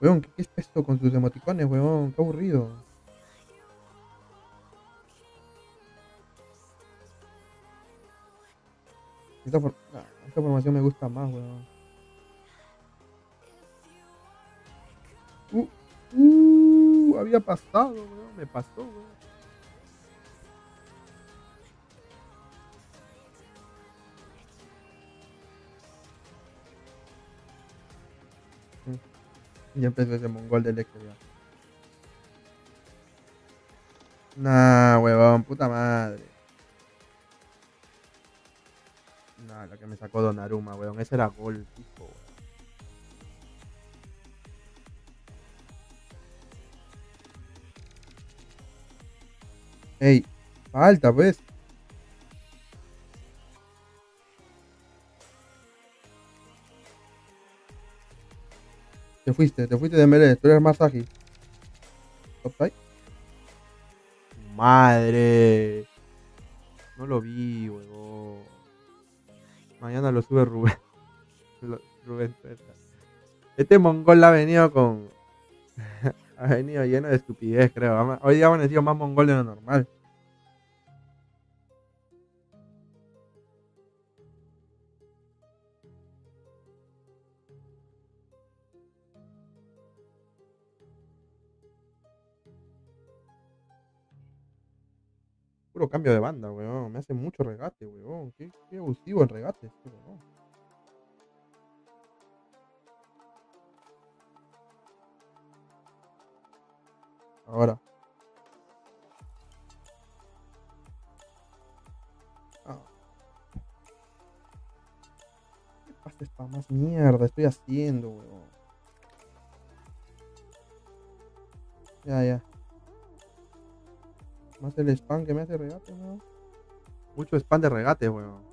Weón, ¿qué, es esto con sus emoticones, weón? Qué aburrido. Nah, esta formación me gusta más, weón. Uh, uh, había pasado, weón. Me pasó, weón. Ya empezó ese mongol del ya. Nah, huevón, puta madre. Nah, la que me sacó Donnarumma, weón. Ese era gol, fijo, weón. Ey, falta, pues. Te fuiste, te fuiste de Melé, tú eres más ágil. Madre. No lo vi, huevón. Mañana lo sube Rubén. Rubén Tuerta. Este mongol ha venido con. ha venido lleno de estupidez, creo. Hoy día ha amanecido más mongol de lo normal. Puro cambio de banda, weón. Me hace mucho regate, weón. Qué, abusivo el regate, weón. Ahora. Ah. ¿Qué pases para más mierda estoy haciendo, weón? Ya, ya. Más el spam que me hace regate, weón. Mucho spam de regate, weón.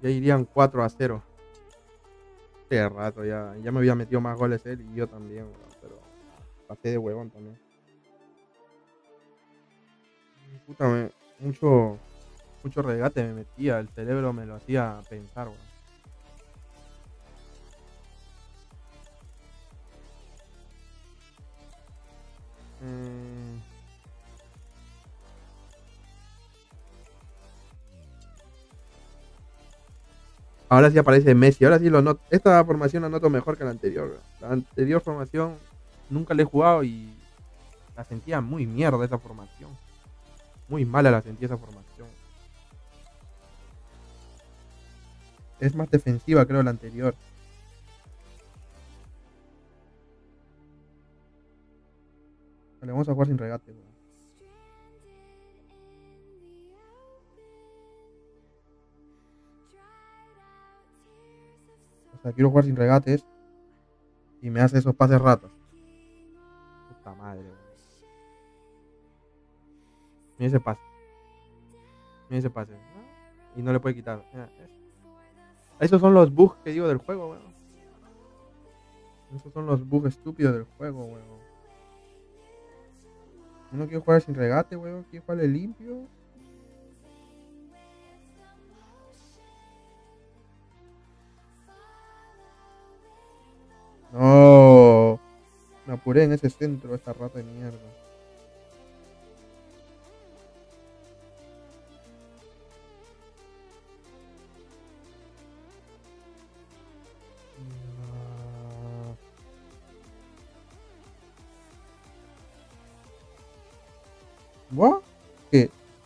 Ya irían 4 a 0. Qué rato, ya, ya me había metido más goles él y yo también, weón. Pero pasé de huevón también. Puta, me- mucho, mucho regate me metía. El cerebro me lo hacía pensar, weón. Mm. Ahora sí aparece Messi. Ahora sí lo noto. Esta formación la noto mejor que la anterior. La anterior formación nunca la he jugado y la sentía muy mierda esa formación. Muy mala la sentía esa formación. Es más defensiva, creo, la anterior. Vale, vamos a jugar sin regate, weón. O sea, quiero jugar sin regates. Y me hace esos pases ratos. Puta madre, weón. Mira ese pase. Mira ese pase. Y no le puede quitar. Esos son los bugs que digo del juego, weón. Esos son los bugs estúpidos del juego, weón. Uno quiere jugar sin regate, weón. Quiere jugarle limpio. No. Me apuré en ese centro, esta rata de mierda.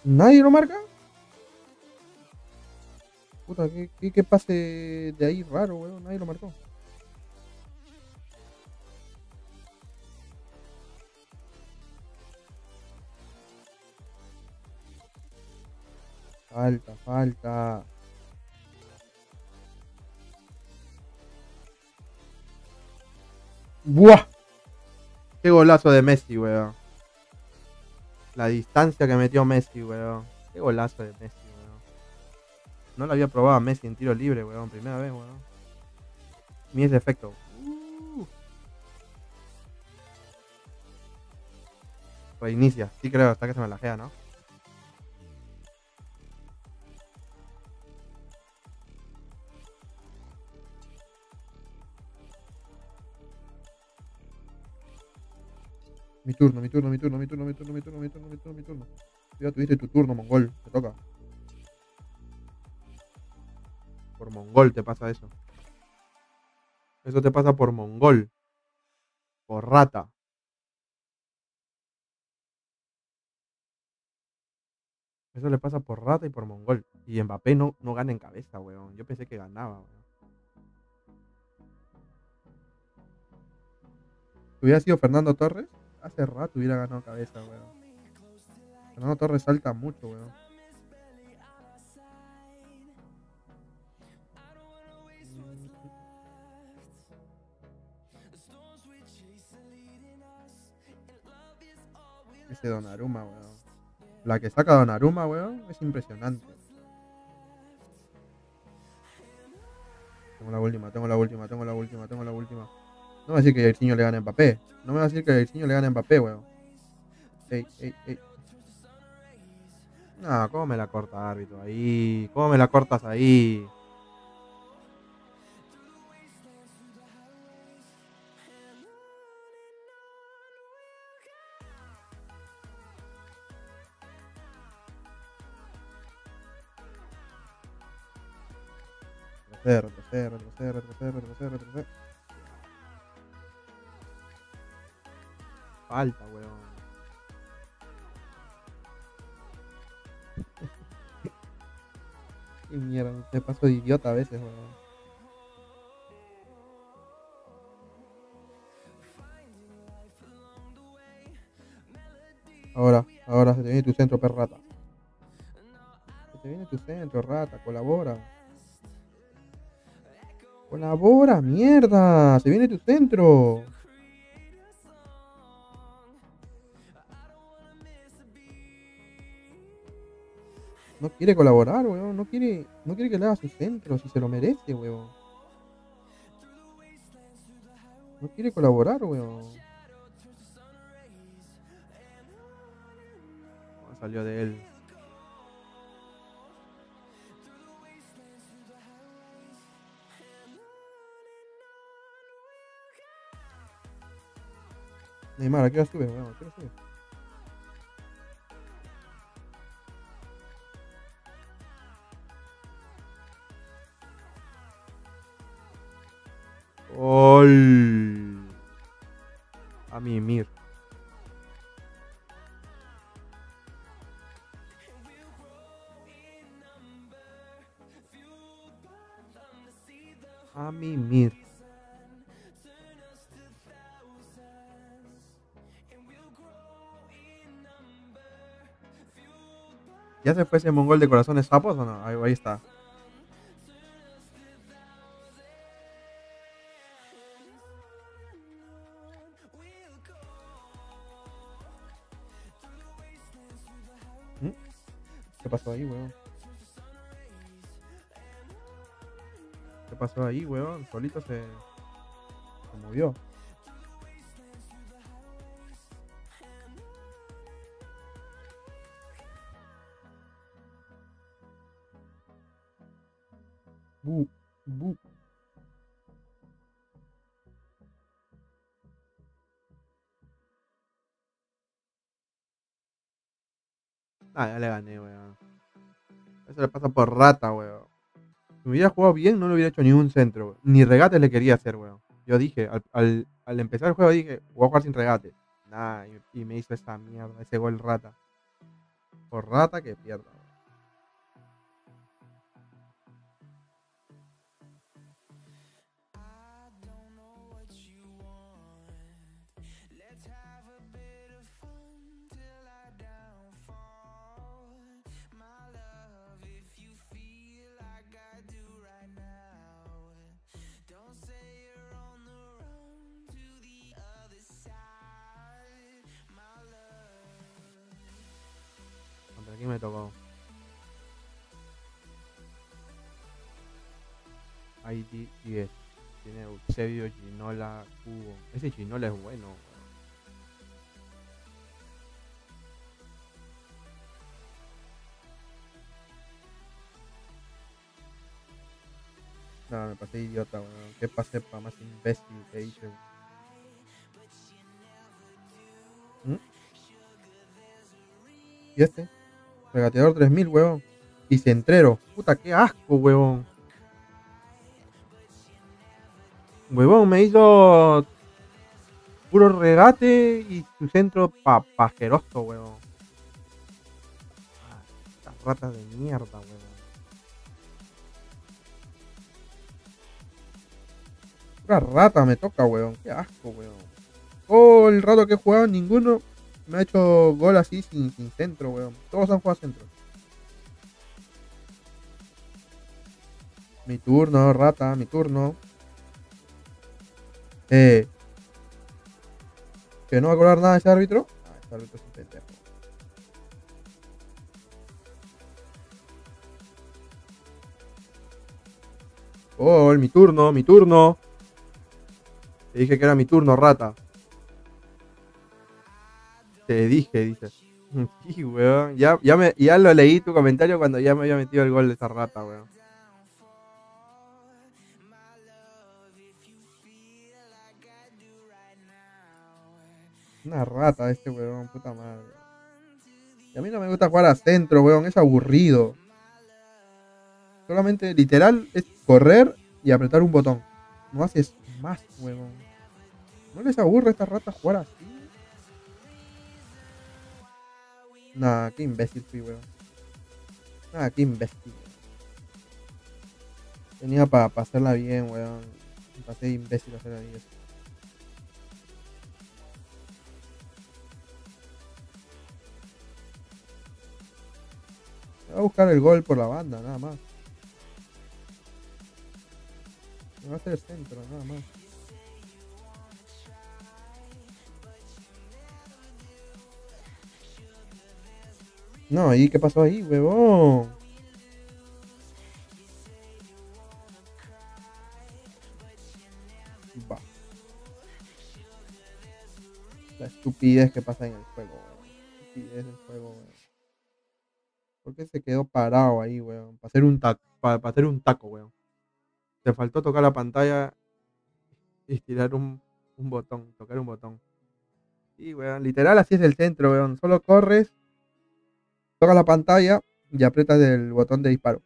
¿Nadie lo marca? Puta, ¿qué, qué, pase de ahí raro, weón? Nadie lo marcó. Falta, falta. ¡Buah! Qué golazo de Messi, weón. La distancia que metió Messi, weón. Qué golazo de Messi, weón. No lo había probado Messi en tiro libre, weón. Primera vez, weón. Mira ese efecto. Uh. Reinicia. Sí creo, hasta que se me lajea, ¿no? Mi turno, mi turno, mi turno, mi turno, mi turno, mi turno, mi turno, mi turno, mi turno. Ya tuviste tu turno, mongol. Te toca. Por mongol te pasa eso. Eso te pasa por mongol. Por rata. Eso le pasa por rata y por mongol. Y Mbappé no, no gana en cabeza, weón. Yo pensé que ganaba, weón. Hubiera sido Fernando Torres, hace rato hubiera ganado cabeza, weón. Fernando Torres salta mucho, weón. Ese Donnarumma, weón. La que saca Donnarumma, weón, es impresionante. Tengo la última, tengo la última, tengo la última, tengo la última. No me va a decir que Jairzinho le gane a Mbappé. No me va a decir que Jairzinho le gane a Mbappé, weón. Ey, ey, ey. No, ¿cómo me la corta árbitro ahí? ¿Cómo me la cortas ahí? Retroceder, retroceder, retroceder, retroceder, retroceder, retroceder. Falta, weón. Qué mierda, te paso de idiota a veces, weón. Ahora, ahora se te viene tu centro, perrata. Se te viene tu centro, rata, colabora. Colabora, mierda. Se viene tu centro. No quiere colaborar, weón. No quiere, no quiere que le haga su centro, si se lo merece, weón. No quiere colaborar, weón. Salió de él. Neymar, ¿a qué hora sube, weón? ¿A qué hora sube? Gol. A mimir. A mimir. ¿Ya se fue ese mongol de corazones sapos o no? Ahí está. Ahí, weón? ¿Qué pasó ahí, weón? Solito se, se movió. Bu, bu. Ah, ya le gané, weón. Eso le pasa por rata, weón. Si me hubiera jugado bien, no le hubiera hecho ni un centro. Ni regates le quería hacer, weón. Yo dije, al, al, al empezar el juego dije, voy a jugar sin regates. Nah, y, y me hizo esa mierda, ese gol rata. Por rata que pierda, weón. Tocó? ID 10. Tiene Eusebio, Ginola, Cubo. Ese Ginola es bueno. No, me pasé idiota, weón. ¿Qué pasé para más imbécil que hice? ¿Mm? ¿Y este? Regateador 3000, huevón. Y centrero. Puta, qué asco, huevón. Huevón, me hizo puro regate y su centro pa pajeroso, huevón. Ah, Estas ratas de mierda, huevón. Pura rata me toca, huevón. Qué asco, huevón. Todo el rato que he jugado, ninguno me ha hecho gol así sin, centro, weón. Todos han jugado centro. Mi turno, rata, mi turno. Eh. ¿Que no va a cobrar nada ese árbitro? Ah, ese árbitro es un pendejo. Gol, mi turno, mi turno. Te dije que era mi turno, rata. Te dije, dice. Sí, weón. Ya, ya, me, ya lo leí tu comentario cuando ya me había metido el gol de esa rata, weón. Una rata este weón, puta madre. Y a mí no me gusta jugar a centro, weón, es aburrido. Solamente, literal, es correr y apretar un botón. No haces más, weón. ¿No les aburre a estas ratas jugar así? Nah, qué imbécil fui, weón. Nah, qué imbécil. Tenía para hacerla bien, weón. Pasé imbécil a hacerla bien. Me va a buscar el gol por la banda, nada más. Me va a hacer el centro, nada más. No, ¿y qué pasó ahí, huevón? Va. La estupidez que pasa en el juego, weón. Estupidez del juego, weón. ¿Por qué se quedó parado ahí, weón? Para hacer un taco, hacer un taco, weón. Te faltó tocar la pantalla y tirar un, un botón, tocar un botón. Sí, weón, literal así es el centro, weón. Solo corres, Toca la pantalla y aprietas el botón de disparo.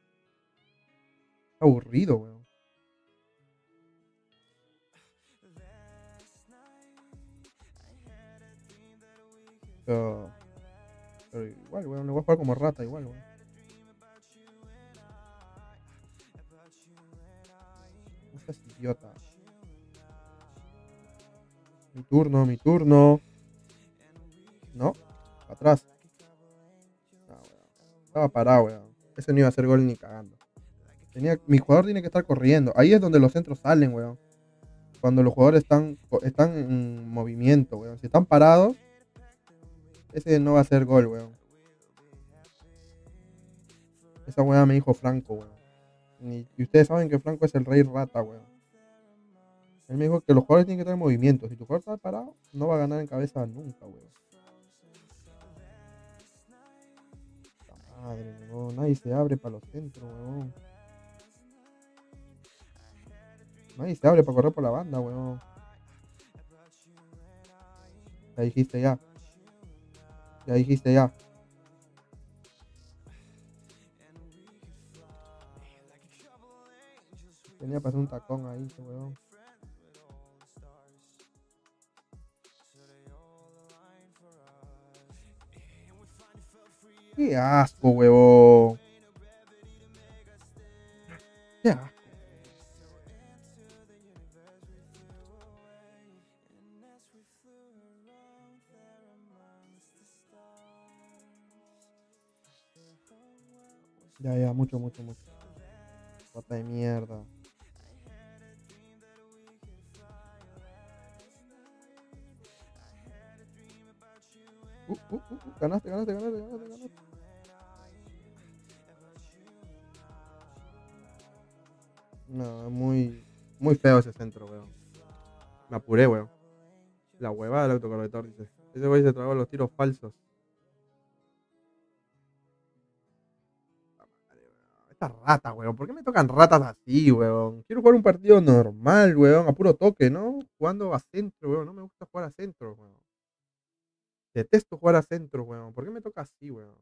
Aburrido, weón. Pero, igual, weón, le voy a jugar como rata, igual, weón. No seas idiota. Mi turno, mi turno. No, atrás. Estaba parado, weón. Ese no iba a hacer gol ni cagando. Tenía, mi jugador tiene que estar corriendo. Ahí es donde los centros salen, weón. Cuando los jugadores están, están en movimiento, weón. Si están parados, ese no va a ser gol, weón. Esa weá me dijo Franco, weón. Y, y ustedes saben que Franco es el rey rata, weón. Él me dijo que los jugadores tienen que estar en movimiento. Si tu jugador está parado, no va a ganar en cabeza nunca, weón. Madre, weón. Nadie se abre para los centros, weón. Nadie se abre para correr por la banda, weón. Ya dijiste ya. Ya dijiste ya. Tenía para hacer un tacón ahí, ese Qué asco, huevón. Qué asco. Ya, ya, mucho, mucho, mucho. Rata de mierda. Uh, uh, uh, uh, ganaste, ganaste, ganaste, ganaste, ganaste. No, muy, muy feo ese centro, weón. Me apuré, weón. La huevada del autocorrector, dice. Ese güey se tragó los tiros falsos. Esta rata, weón. ¿Por qué me tocan ratas así, weón? Quiero jugar un partido normal, weón. A puro toque, ¿no? Jugando a centro, weón. No me gusta jugar a centro, weón. Detesto jugar a centro, weón. ¿Por qué me toca así, weón?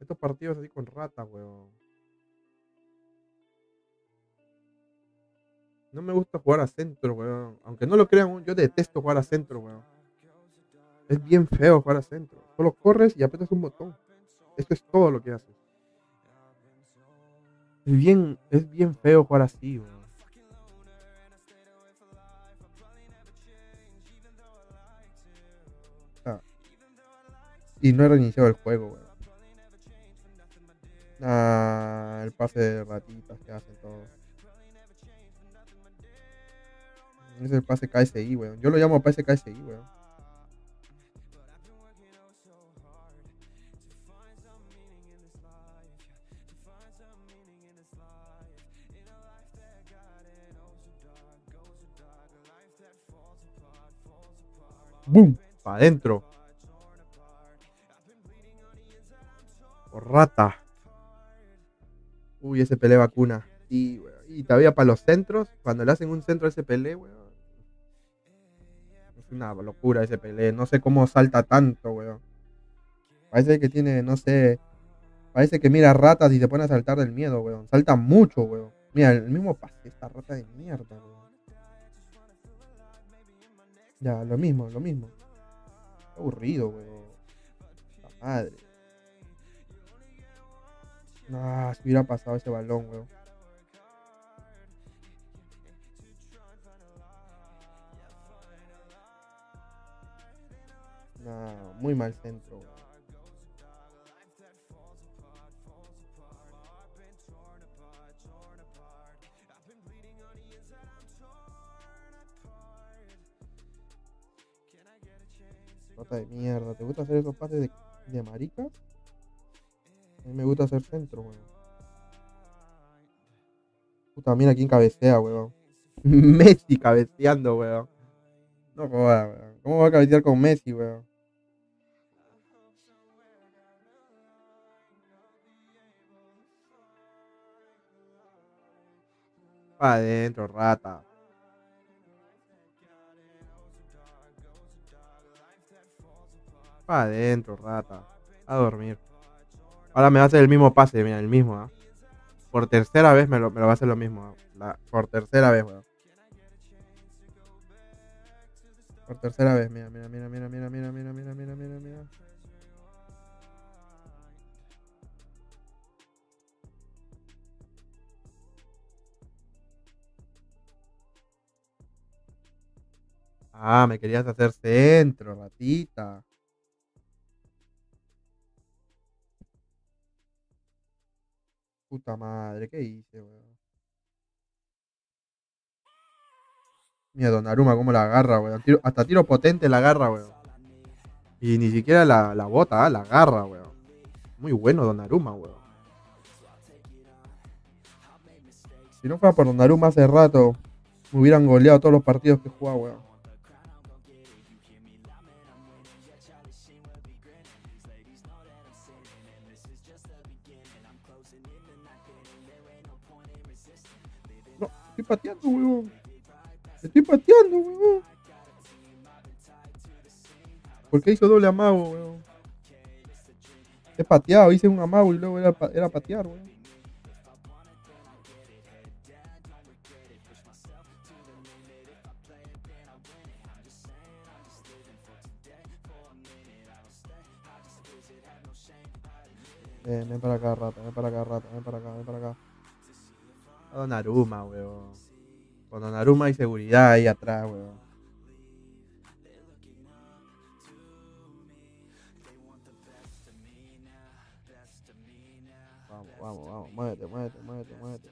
Estos partidos así con ratas, weón. No me gusta jugar a centro, weón. Aunque no lo crean, yo detesto jugar a centro, weón. Es bien feo jugar a centro. Solo corres y aprietas un botón. Esto es todo lo que haces. Es bien, es bien feo jugar así, weón. Ah. Y no he reiniciado el juego, weón. Ah, el pase de ratitas que hacen todos. Es el pase KSI, weón. Yo lo llamo pase KSI, weón. ¡Bum! Pa' adentro. Por rata. Uy, ese pelea vacuna. Weón. Y todavía para los centros, cuando le hacen un centro a ese pelé, weón. Una locura ese pelé. No sé cómo salta tanto, weón. Parece que tiene, no sé. Parece que mira ratas y se pone a saltar del miedo, weón. Salta mucho, weón. Mira, el mismo pase, esta rata de mierda, weón. Ya, lo mismo, lo mismo. Qué aburrido, weón. La madre. Ah, si hubiera pasado ese balón, weón. No, muy mal centro, weón. Rata de mierda. ¿Te gusta hacer esos pases de, de maricas? A mí me gusta hacer centro, weón. Puta, mira quién cabecea, weón. Messi cabeceando, weón. No joda, weón. ¿Cómo va a cabecear con Messi, weón? Pa' adentro, rata. Pa' adentro, rata. A dormir. Ahora me va a hacer el mismo pase, mira, el mismo, ¿ah? Por tercera vez me lo, me lo va a hacer lo mismo. ¿ah? Por tercera vez, weón. Por tercera vez, mira, mira, mira, mira, mira, mira, mira, mira, mira, mira, Ah, me querías hacer centro, ratita. Puta madre, ¿qué hice, weón? Mira, Donnarumma cómo la agarra, weón. Hasta tiro potente la agarra, weón. Y ni siquiera la, la bota, ah, la agarra, weón. Muy bueno Donnarumma, weón. Si no fuera por Donnarumma hace rato, me hubieran goleado todos los partidos que he jugado, weón. Estoy pateando, weón. Estoy pateando, weón. ¿Por qué hizo doble amago, weón? He pateado, hice un amago y luego era, era patear, weón. Ven, ven para acá, rata, ven para acá, rata, ven para acá, ven para acá. Donnarumma, weón. Con Donnarumma hay seguridad ahí atrás, weón. Vamos, vamos, vamos, muévete, muévete, muévete, muévete.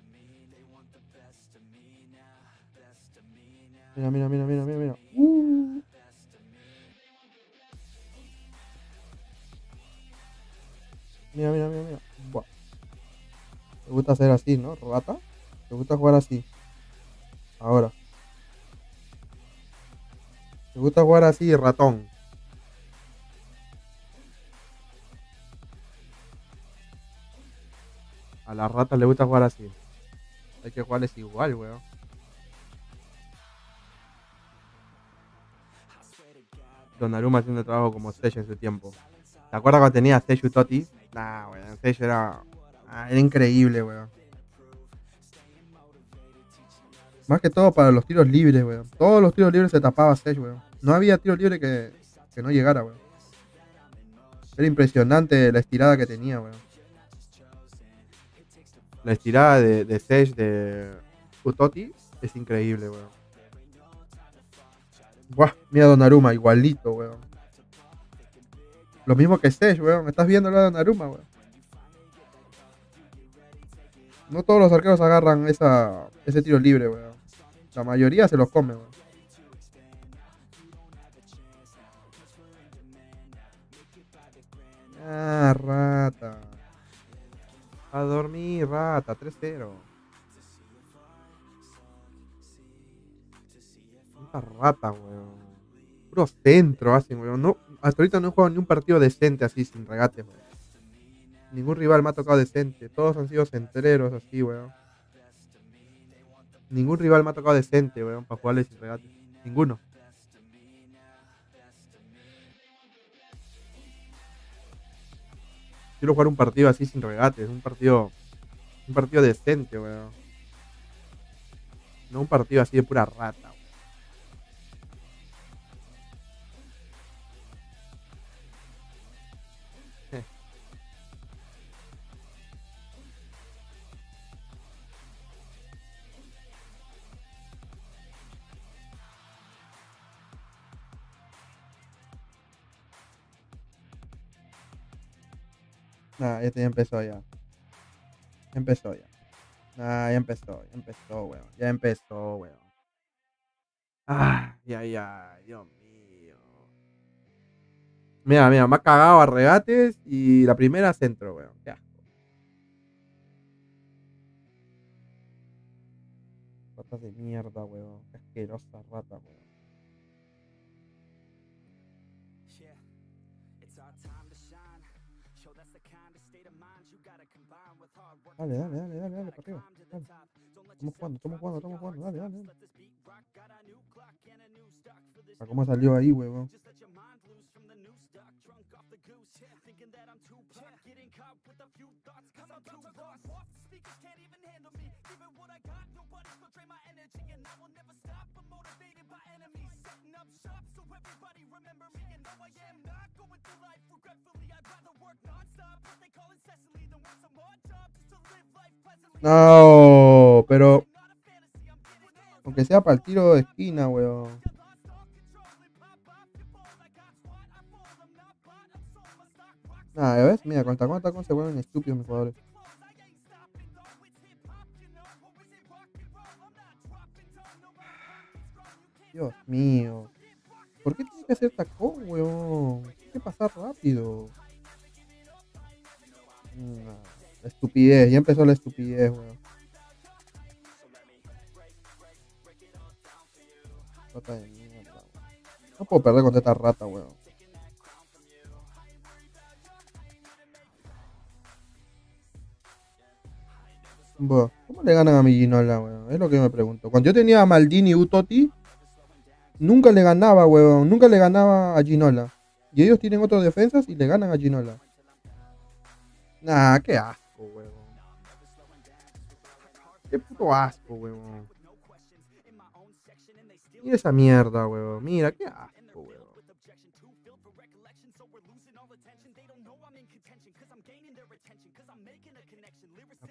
Mira, mira, mira, mira, mira, mira. Uh. Mira, mira, mira, mira. Buah. Gusta hacer así, ¿no? Rata. Te gusta jugar así. Ahora. Te gusta jugar así, ratón. A las ratas le gusta jugar así. Hay que jugarles igual, weón. Donnarumma haciendo trabajo como Stage en su tiempo. ¿Te acuerdas cuando tenía y Totti? Nah, weón. Stage era. ah, era increíble, weón. Más que todo para los tiros libres, weón. Todos los tiros libres se tapaba Stage, weón. No había tiro libre que, que no llegara, weón. Era impresionante la estirada que tenía, weón. La estirada de, de de Utotti es increíble, weón. Buah, mira Donnarumma, igualito, weón. Lo mismo que Sage, weón. Estás viendo la de Donnarumma, weón. No todos los arqueros agarran esa, ese tiro libre, weón. La mayoría se los come, weón. Ah, rata. A dormir, rata, 3-0. Puta rata, weón. Puro centro hacen, weón. Hasta ahorita no he jugado ni un partido decente así, sin regates, weón. Ningún rival me ha tocado decente. Todos han sido centreros así, weón. Ningún rival me ha tocado decente, weón, para jugarle sin regates. Ninguno. Quiero jugar un partido así sin regates, un partido. Un partido decente, weón. No un partido así de pura rata, weón. Nah, ya empezó ya. Empezó ya. Nah, ya empezó, ya empezó, weón. Ya empezó, weón. Ah, ya, ya, Dios mío. Mira, mira, me ha cagado a regates y la primera centro, weón. Asco. Ratas de mierda, weón. Qué asquerosa rata, weón. Dale, dale, dale, dale, dale, para arriba. Dale. Estamos jugando, estamos jugando, estamos jugando. Dale, dale, dale.
Let this beat rock. The goose. Yeah, thinking that I'm too pop. Getting caught with a few thoughts. Cause I'm too lost. Off the speakers can't even handle me. Giving what I got. Nobody's gonna drain my energy. And I will never stop. I'm motivated by enemies. Setting up No, pero. Aunque sea para el tiro de esquina, weón. ¿Ya ves? Mira, con tacón a tacón se vuelven estúpidos mis jugadores. Dios mío. ¿Por qué tiene que hacer tacón, weón? Tiene que pasar rápido. Estupidez, ya empezó la estupidez, weón. No puedo perder contra esta rata, weón. ¿Cómo le ganan a mi Ginola, weón? Es lo que me pregunto. Cuando yo tenía a Maldini y Utotti, nunca le ganaba, weón. Nunca le ganaba a Ginola. Y ellos tienen otras defensas y le ganan a Ginola. Nah, qué asco, weón. Qué puto asco, weón. Mira esa mierda, weón. Mira, qué asco,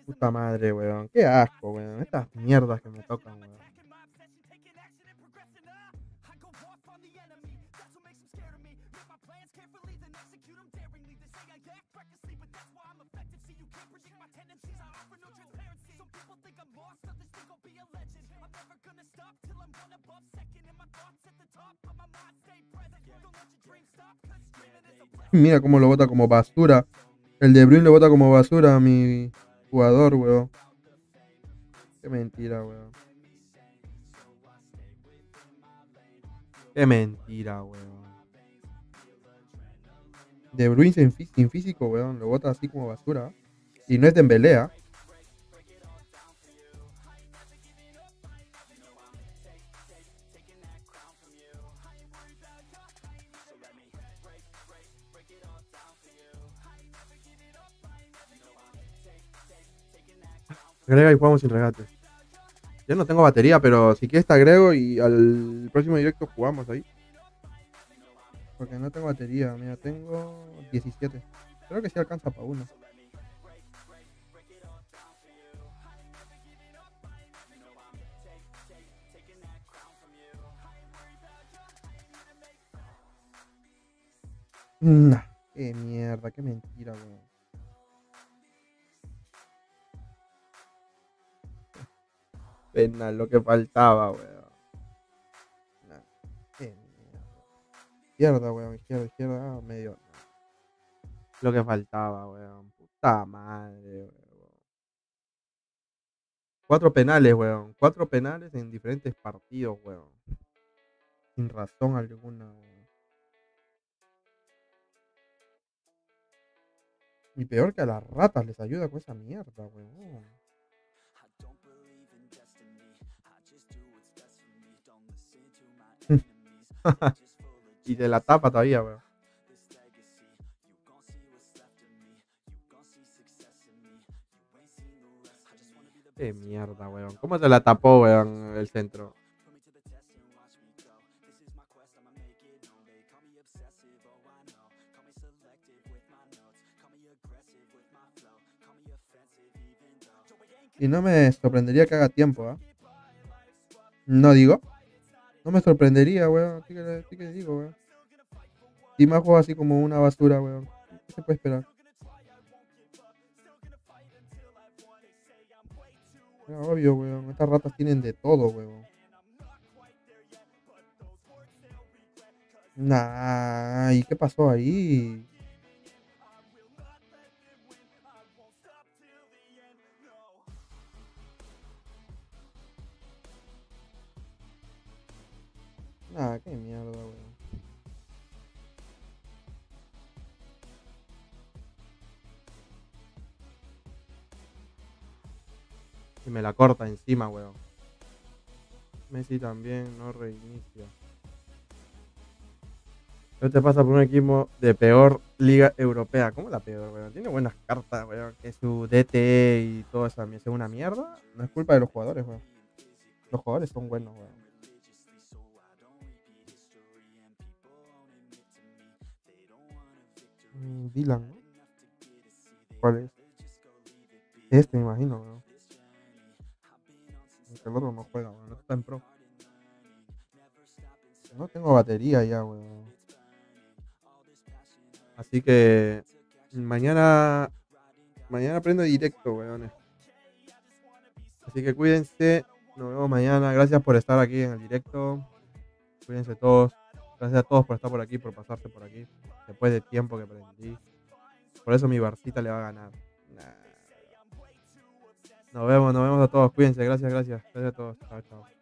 puta madre, weón. Qué asco, weón. Estas mierdas que me tocan, weón. Mira cómo lo bota como basura. El de Bruyne lo bota como basura a mi jugador, weón. Qué mentira, weón. Qué mentira, weón. De Bruyne sin, fí- sin físico, weón. Lo bota así como basura. Y no es de embelea. Agrega y jugamos sin regates. Yo no tengo batería, pero si quieres te agrego y al próximo directo jugamos ahí. Porque no tengo batería, mira, tengo 17. Creo que sí alcanza para uno. Nah, qué mierda, qué mentira, weón. Penal, lo que faltaba, weón. Izquierda, weón, izquierda, izquierda, ah, medio. Lo que faltaba, weón. Puta madre, weón. Cuatro penales, weón. Cuatro penales en diferentes partidos, weón. Sin razón alguna, weón. Y peor que a las ratas les ayuda con esa mierda, weón. y de la tapa todavía, weón. Qué mierda, weón. ¿Cómo se la tapó, weón, el centro? Y no me sorprendería que haga tiempo, ¿ah? No digo. No me sorprendería, weón. ¿Qué que, que digo, weón? Y más así como una basura, weón. ¿Qué se puede esperar? Era obvio, weón. Estas ratas tienen de todo, weón. Nah, ¿y qué pasó ahí? Nah, qué mierda, weón. Y me la corta encima, weón. Messi también no reinicia. ¿Qué te pasa por un equipo de peor liga europea? ¿Cómo la peor, weón? Tiene buenas cartas, weón. Que su DT y todo eso es una mierda. No es culpa de los jugadores, weón. Los jugadores son buenos, weón.
Dylan, ¿no? ¿Cuál es? Este, me imagino. Aunque el otro no juega, weón. No está en pro. No tengo batería ya, weón. Así que mañana mañana prendo directo, weón. Así que cuídense. Nos vemos mañana. Gracias por estar aquí en el directo. Cuídense todos. Gracias a todos por estar por aquí, por pasarse por aquí. Después de tiempo que prendí. Por eso mi barcita le va a ganar. Nah. Nos vemos, nos vemos a todos. Cuídense. Gracias, gracias. Gracias a todos. Chao, chao.